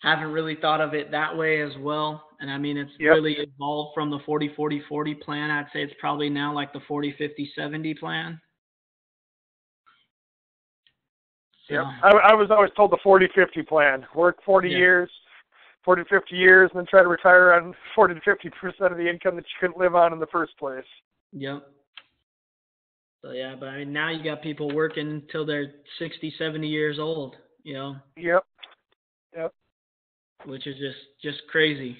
haven't really thought of it that way as well. And I mean, it's yep. really evolved from the 40 40 40 plan. I'd say it's probably now like the 40 50 70 plan. Yeah, I, I was always told the 40-50 plan. Work 40 yeah. years, 40 to 50 years, and then try to retire on 40 to 50 percent of the income that you couldn't live on in the first place. Yep. So yeah, but I mean now you got people working until they're 60, 70 years old, you know. Yep. Which is just just crazy.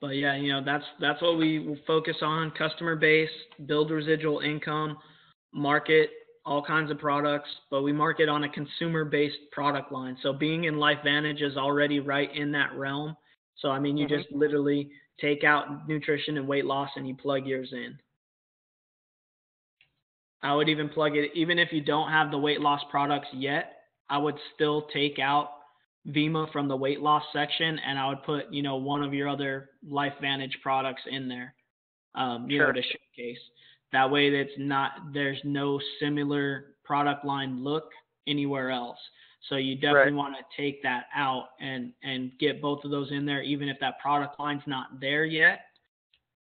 But yeah, you know, that's that's what we will focus on, customer base, build residual income, market all kinds of products, but we market on a consumer based product line. So being in LifeVantage is already right in that realm. So I mean, you mm-hmm. just literally take out nutrition and weight loss and you plug yours in. I would even plug it, even if you don't have the weight loss products yet, I would still take out Vemma from the weight loss section and I would put, you know, one of your other LifeVantage products in there, um, you sure. know, to showcase. That way, that's not, there's no similar product line look anywhere else. So you definitely right. want to take that out and and get both of those in there, even if that product line's not there yet,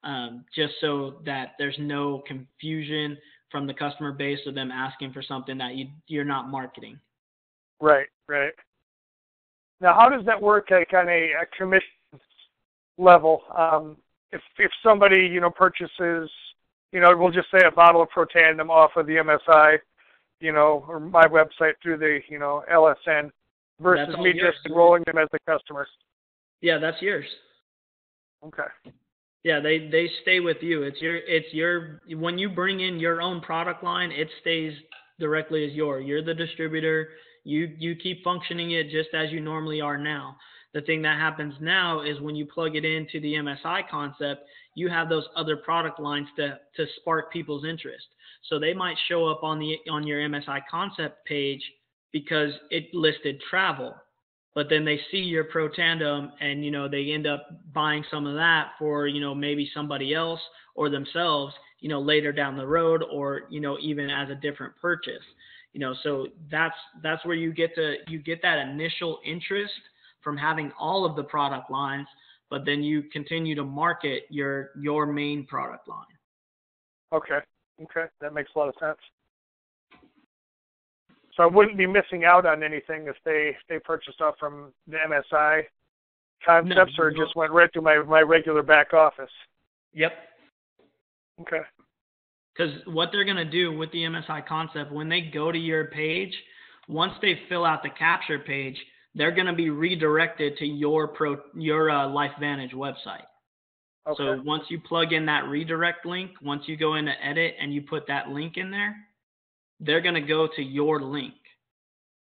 um, just so that there's no confusion from the customer base of them asking for something that you you're not marketing. Right, right. Now, how does that work at kind of a, commission level? Um, if if somebody you know purchases, you know, we'll just say a bottle of Protandim off of the MSI you know, or my website through the, you know, LSN versus me yours. just enrolling them as a customer. Yeah, that's yours. Okay. Yeah, they they stay with you. It's your it's your when you bring in your own product line, it stays directly as your. You're the distributor. You you keep functioning it just as you normally are now. The thing that happens now is when you plug it into the MSI concept, you have those other product lines to to spark people's interest. So they might show up on the on your MSI concept page because it listed travel, but then they see your Protandim and you know they end up buying some of that for you know maybe somebody else or themselves you know later down the road or you know even as a different purchase you know so that's that's where you get to you get that initial interest from having all of the product lines but then you continue to market your your main product line okay Okay, that makes a lot of sense. So I wouldn't be missing out on anything if they if they purchased off from the MSI concepts no, or just went right to my my regular back office. Yep. Okay. Because what they're gonna do with the MSI concept when they go to your page, once they fill out the capture page, they're gonna be redirected to your pro your uh, LifeVantage website. Okay. So once you plug in that redirect link, once you go into edit and you put that link in there, they're going to go to your link.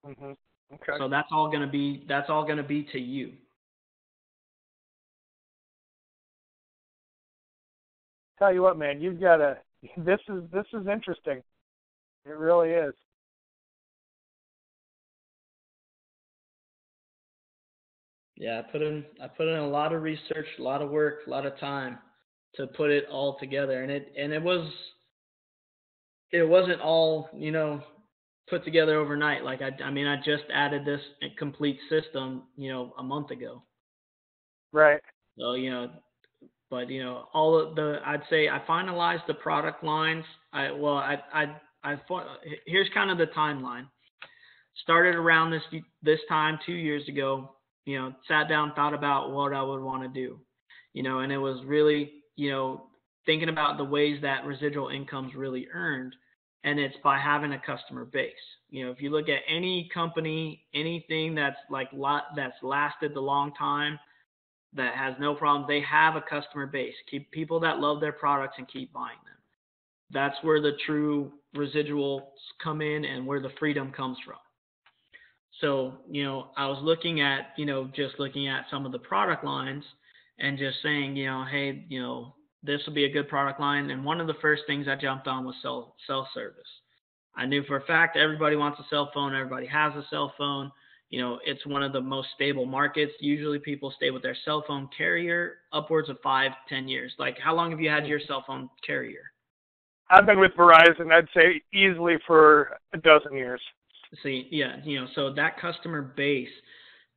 Mm-hmm. Okay. So that's all going to be that's all going to be to you. Tell you what, man, you've got a this is this is interesting. It really is. Yeah, I put in I put in a lot of research, a lot of work, a lot of time to put it all together, and it and it was it wasn't all you know put together overnight. Like I I mean I just added this complete system you know a month ago. Right. So you know, but you know all of the I'd say I finalized the product lines. I well I I I here's kind of the timeline. Started around this this time two years ago you know, sat down, thought about what I would want to do, you know, and it was really, you know, thinking about the ways that residual income's really earned, and it's by having a customer base. You know, if you look at any company, anything that's like lot that's lasted the long time, that has no problem, they have a customer base. Keep people that love their products and keep buying them. That's where the true residuals come in and where the freedom comes from. So, you know, I was looking at, you know, just looking at some of the product lines and just saying, you know, hey, you know, this will be a good product line. And one of the first things I jumped on was cell cell service. I knew for a fact everybody wants a cell phone, everybody has a cell phone. You know, it's one of the most stable markets. Usually people stay with their cell phone carrier upwards of five, ten years. Like how long have you had your mm-hmm. cell phone carrier? I've been with Verizon, I'd say easily for a dozen years. See, yeah, you know, so that customer base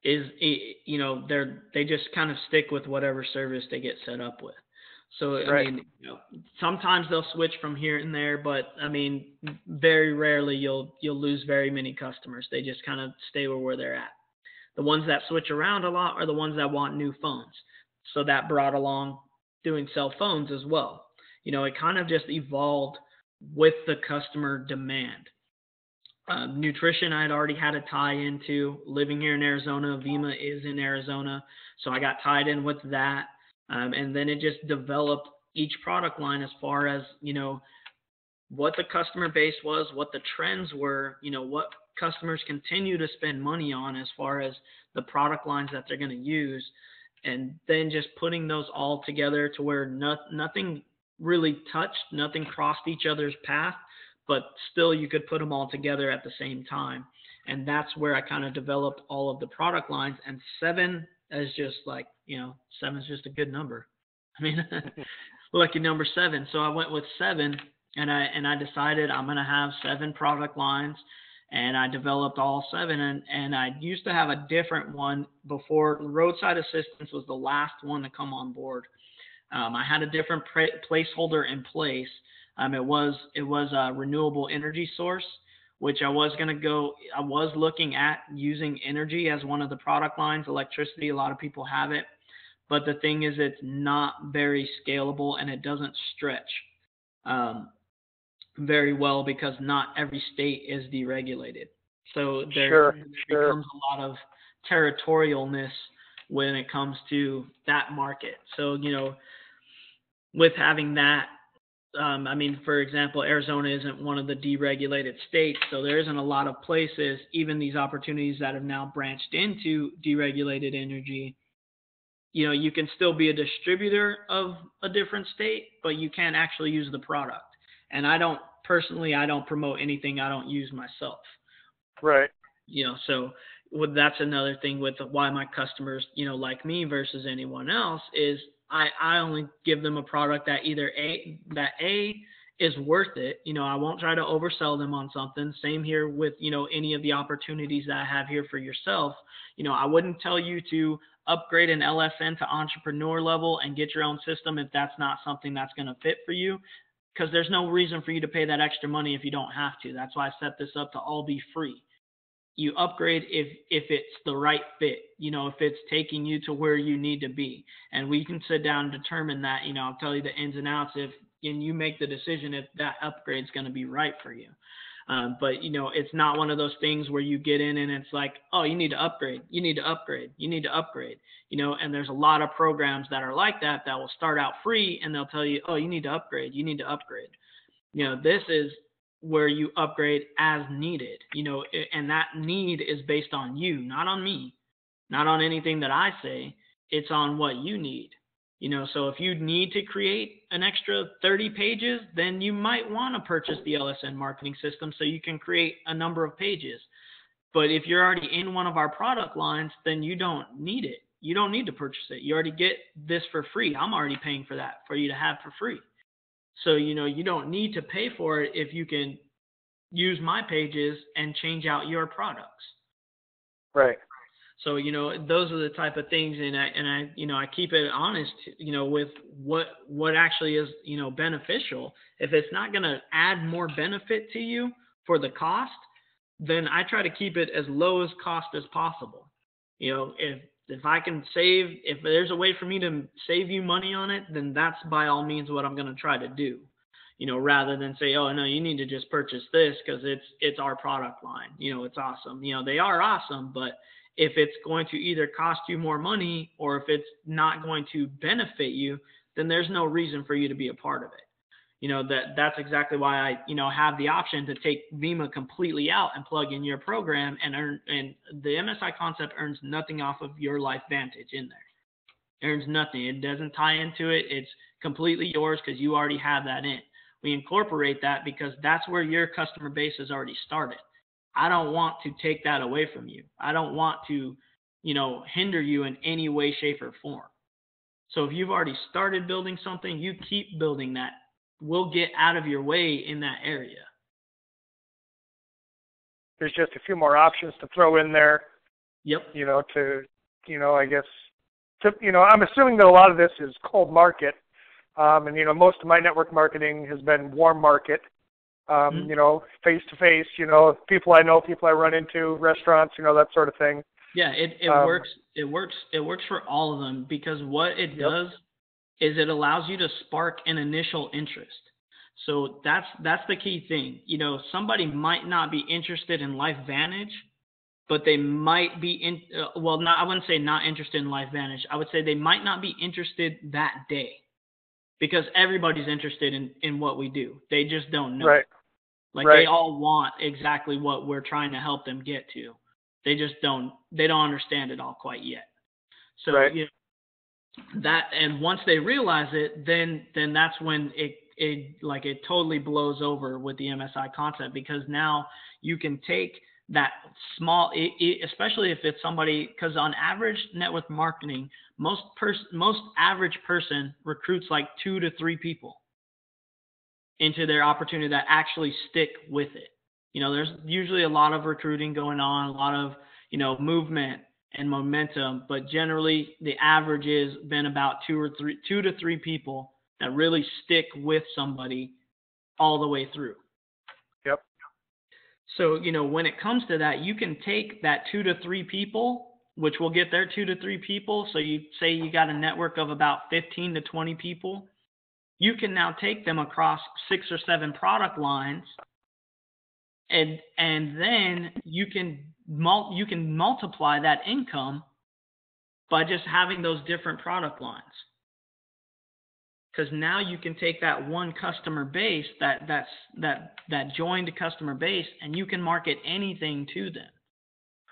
is, eh, you know, they're they just kind of stick with whatever service they get set up with. So I right. mean, you know, sometimes they'll switch from here and there, but I mean, very rarely you'll you'll lose very many customers. They just kind of stay where they're at. The ones that switch around a lot are the ones that want new phones. So that brought along doing cell phones as well. you know, it kind of just evolved with the customer demand. Um, nutrition I had already had a tie into. Living here in Arizona, Vemma is in Arizona, so I got tied in with that. Um, and then it just developed each product line as far as you know what the customer base was, what the trends were, you know what customers continue to spend money on as far as the product lines that they're going to use, and then just putting those all together to where no, nothing really touched, nothing crossed each other's path, but still you could put them all together at the same time. And that's where I kind of developed all of the product lines. And seven is just like, you know, seven is just a good number. I mean, lucky number seven. So I went with seven and I and I decided I'm gonna have seven product lines and I developed all seven and, and I used to have a different one before roadside assistance was the last one to come on board. Um, I had a different pre- placeholder in place. Um, it was it was a renewable energy source, which I was going to go. I was looking at using energy as one of the product lines. Electricity, a lot of people have it, but the thing is, it's not very scalable and it doesn't stretch um, very well because not every state is deregulated. So there sure, becomes sure. a lot of territorialness when it comes to that market. So you know with having that, um, I mean, for example, Arizona isn't one of the deregulated states, so there isn't a lot of places, even these opportunities that have now branched into deregulated energy. You know, you can still be a distributor of a different state, but you can't actually use the product. And I don't personally, I don't promote anything I don't use myself. Right. You know, so well, that's another thing with why my customers, you know, like me versus anyone else is I, I only give them a product that either a that a is worth it. You know, I won't try to oversell them on something. Same here with, you know, any of the opportunities that I have here for yourself. You know, I wouldn't tell you to upgrade an LSN to entrepreneur level and get your own system if that's not something that's going to fit for you because there's no reason for you to pay that extra money if you don't have to. That's why I set this up to all be free you upgrade if if it's the right fit you know if it's taking you to where you need to be. And we can sit down and determine that you know i'll tell you the ins and outs if and you make the decision if that upgrade is going to be right for you. Um, but you know it's not one of those things where you get in and it's like oh you need to upgrade you need to upgrade you need to upgrade you know and there's a lot of programs that are like that that will start out free and they'll tell you oh you need to upgrade you need to upgrade. You know this is where you upgrade as needed, you know, and that need is based on you, not on me, not on anything that I say. It's on what you need, you know. So if you need to create an extra 30 pages, then you might want to purchase the LSN marketing system so you can create a number of pages. But if you're already in one of our product lines, then you don't need it. You don't need to purchase it. You already get this for free. I'm already paying for that for you to have for free. So, you know, you don't need to pay for it if you can use my pages and change out your products. Right. So, you know, those are the type of things and I and I, you know, I keep it honest, you know, with what what actually is, you know, beneficial. If it's not going to add more benefit to you for the cost, then I try to keep it as low as cost as possible. You know, if if I can save, if there's a way for me to save you money on it, then that's by all means what I'm going to try to do. You know, rather than say, oh no, you need to just purchase this because it's it's our product line. You know, it's awesome. You know, they are awesome, but if it's going to either cost you more money or if it's not going to benefit you, then there's no reason for you to be a part of it you know that that's exactly why I you know have the option to take Vemma completely out and plug in your program and earn and the MSI concept earns nothing off of your LifeVantage in there. It earns nothing. It doesn't tie into it. It's completely yours because you already have that in. We incorporate that because that's where your customer base has already started. I don't want to take that away from you. I don't want to, you know, hinder you in any way, shape, or form. So if you've already started building something, you keep building that will get out of your way in that area. There's just a few more options to throw in there. Yep. You know, to you know, I guess to you know, I'm assuming that a lot of this is cold market. Um, and you know, most of my network marketing has been warm market. Um, mm-hmm. you know, face to face, you know, people I know, people I run into, restaurants, you know, that sort of thing. Yeah, it, it um, works. It works. It works for all of them because what it yep. does is it allows you to spark an initial interest. So that's that's the key thing. You know, somebody might not be interested in LifeVantage, but they might be in. Uh, well, not I wouldn't say not interested in LifeVantage. I would say they might not be interested that day, because everybody's interested in in what we do. They just don't know. Right. Like right. they all want exactly what we're trying to help them get to. They just don't. They don't understand it all quite yet. So right. you know, that and once they realize it, then then that's when it it like it totally blows over with the MSI concept because now you can take that small, it, it, especially if it's somebody, because on average network marketing, most person, most average person recruits like two to three people into their opportunity that actually stick with it. You know, there's usually a lot of recruiting going on, a lot of you know movement and momentum, but generally the average has been about two or three, two to three people that really stick with somebody all the way through. Yep. So, you know, when it comes to that, you can take that two to three people, which will get there two to three people. So you say you got a network of about 15 to 20 people. You can now take them across six or seven product lines and and then you can mul- you can multiply that income by just having those different product lines. Because now you can take that one customer base that that's that that joined customer base and you can market anything to them.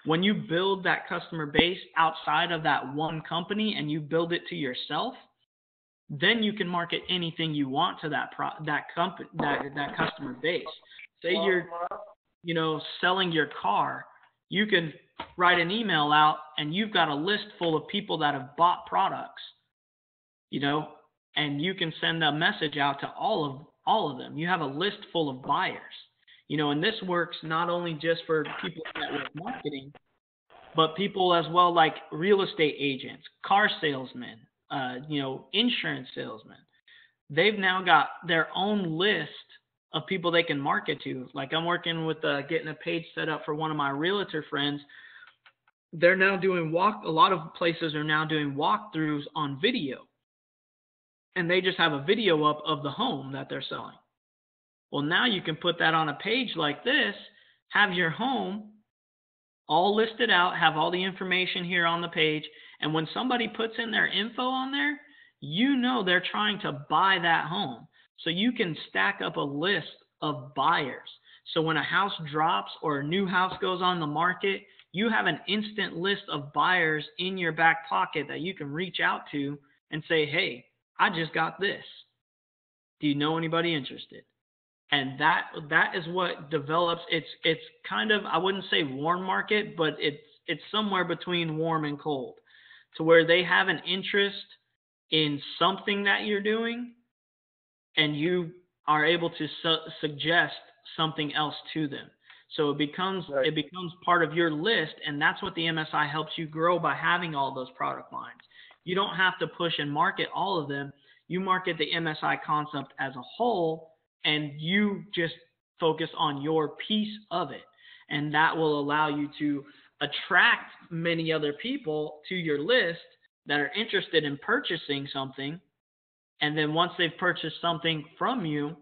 When you build that customer base outside of that one company and you build it to yourself then you can market anything you want to that pro that company that that customer base. Say you're you know selling your car you can write an email out and you've got a list full of people that have bought products you know and you can send a message out to all of all of them. You have a list full of buyers. You know, and this works not only just for people in network marketing, but people as well like real estate agents, car salesmen, uh, you know, insurance salesmen. They've now got their own list of people they can market to. Like I'm working with uh, getting a page set up for one of my realtor friends. They're now doing walk. A lot of places are now doing walkthroughs on video and they just have a video up of the home that they're selling. Well, now you can put that on a page like this, have your home all listed out, have all the information here on the page, and when somebody puts in their info on there, you know they're trying to buy that home. So you can stack up a list of buyers. So when a house drops or a new house goes on the market, you have an instant list of buyers in your back pocket that you can reach out to and say, hey, I just got this. Do you know anybody interested? And that that is what develops. It's it's kind of I wouldn't say warm market, but it's it's somewhere between warm and cold, to where they have an interest in something that you're doing, and you are able to su- suggest something else to them. So it becomes right. it becomes part of your list, and that's what the MSI helps you grow by having all those product lines. You don't have to push and market all of them. You market the MSI concept as a whole, and you just focus on your piece of it. And that will allow you to attract many other people to your list that are interested in purchasing something. And then once they've purchased something from you,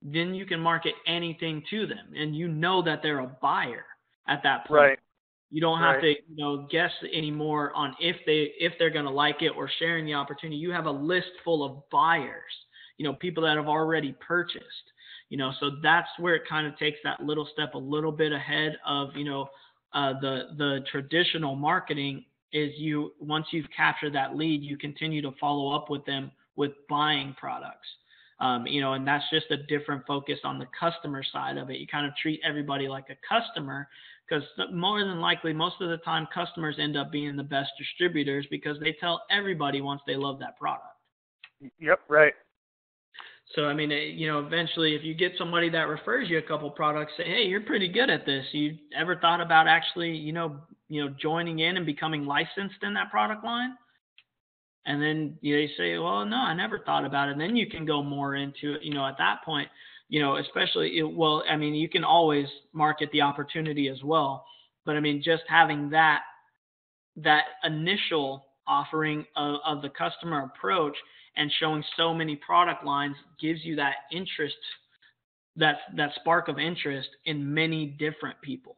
then you can market anything to them. And you know that they're a buyer at that point. Right. You don't have right. to, you know, guess anymore on if they if they're going to like it or sharing the opportunity. You have a list full of buyers, you know, people that have already purchased. You know, so that's where it kind of takes that little step a little bit ahead of, you know, uh, the the traditional marketing is you once you've captured that lead, you continue to follow up with them with buying products. Um, you know, and that's just a different focus on the customer side of it. You kind of treat everybody like a customer because more than likely, most of the time, customers end up being the best distributors because they tell everybody once they love that product. Yep, right. So I mean, you know, eventually, if you get somebody that refers you a couple products, say, "Hey, you're pretty good at this. You ever thought about actually, you know, you know, joining in and becoming licensed in that product line?" And then you say, "Well, no, I never thought about it." And then you can go more into it. You know, at that point, you know, especially well, I mean, you can always market the opportunity as well, but I mean, just having that that initial offering of, of the customer approach and showing so many product lines gives you that interest, that that spark of interest in many different people.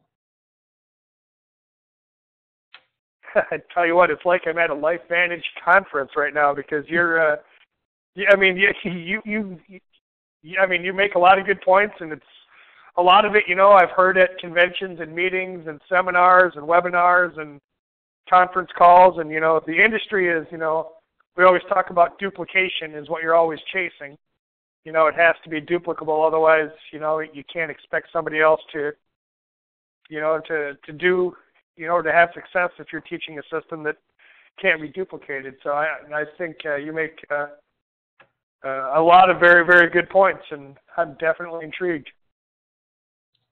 I tell you what, it's like I'm at a LifeVantage conference right now because you're, uh, yeah, I mean, you, you, you, you, I mean, you make a lot of good points, and it's a lot of it, you know, I've heard at conventions and meetings and seminars and webinars and conference calls, and you know, the industry is, you know, we always talk about duplication is what you're always chasing. You know, it has to be duplicable, otherwise, you know, you can't expect somebody else to, you know, to to do you know, to have success if you're teaching a system that can't be duplicated. So I, I think uh, you make uh, uh, a lot of very, very good points, and I'm definitely intrigued.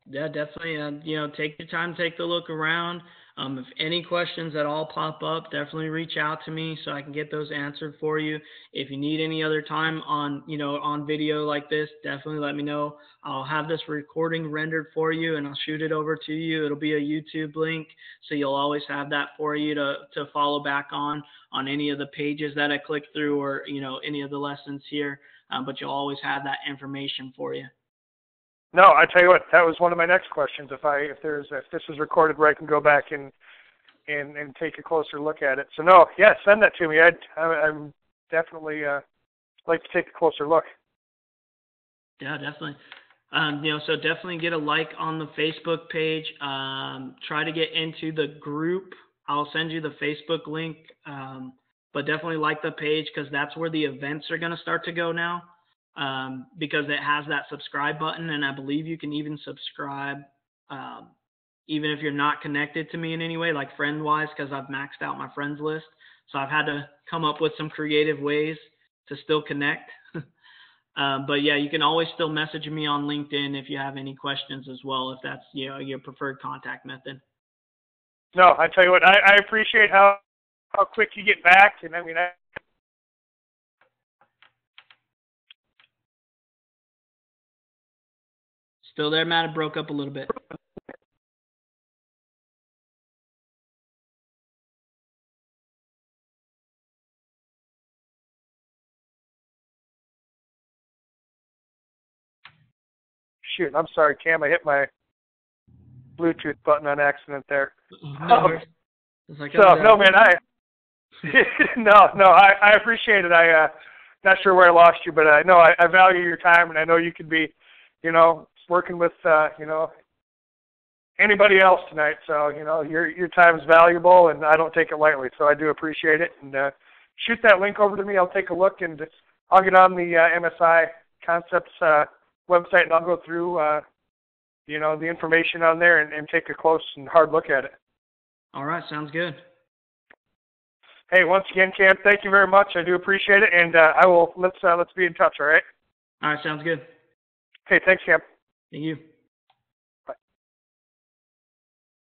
Yeah, definitely. And you know, take your time, take the look around. Um, if any questions at all pop up, definitely reach out to me so I can get those answered for you. If you need any other time on, you know, on video like this, definitely let me know. I'll have this recording rendered for you and I'll shoot it over to you. It'll be a YouTube link, so you'll always have that for you to to follow back on on any of the pages that I click through or you know any of the lessons here. Um, but you'll always have that information for you. No, I tell you what, that was one of my next questions. If I if there's if this is recorded where I can go back and and and take a closer look at it. So no, yeah, send that to me. I'd I, I'm definitely uh like to take a closer look. Yeah, definitely. Um, you know, so definitely get a like on the Facebook page. Um, try to get into the group. I'll send you the Facebook link. Um, but definitely like the page because that's where the events are going to start to go now um, because it has that subscribe button, and I believe you can even subscribe um, even if you're not connected to me in any way, like friend wise, because I've maxed out my friends list. So I've had to come up with some creative ways to still connect. um, but yeah, you can always still message me on LinkedIn if you have any questions as well, if that's you know your preferred contact method. No, I tell you what, I, I appreciate how how quick you get back, and I mean, I, Still there, Matt? It broke up a little bit. Shoot, I'm sorry, Cam. I hit my Bluetooth button on accident there. No, um, like, so no, man, I no, no, I, I appreciate it. I uh, not sure where I lost you, but I know I, I value your time, and I know you could be, you know, working with uh, you know anybody else tonight. So you know your your time is valuable, and I don't take it lightly. So I do appreciate it. And uh, shoot that link over to me. I'll take a look, and I'll get on the uh, MSI Concepts uh, website, and I'll go through uh, you know the information on there and, and take a close and hard look at it. All right, sounds good. Hey, once again, Cam, thank you very much. I do appreciate it, and uh, I will let's uh, let's be in touch. All right. All right, sounds good. Hey, thanks, Cam. Thank you.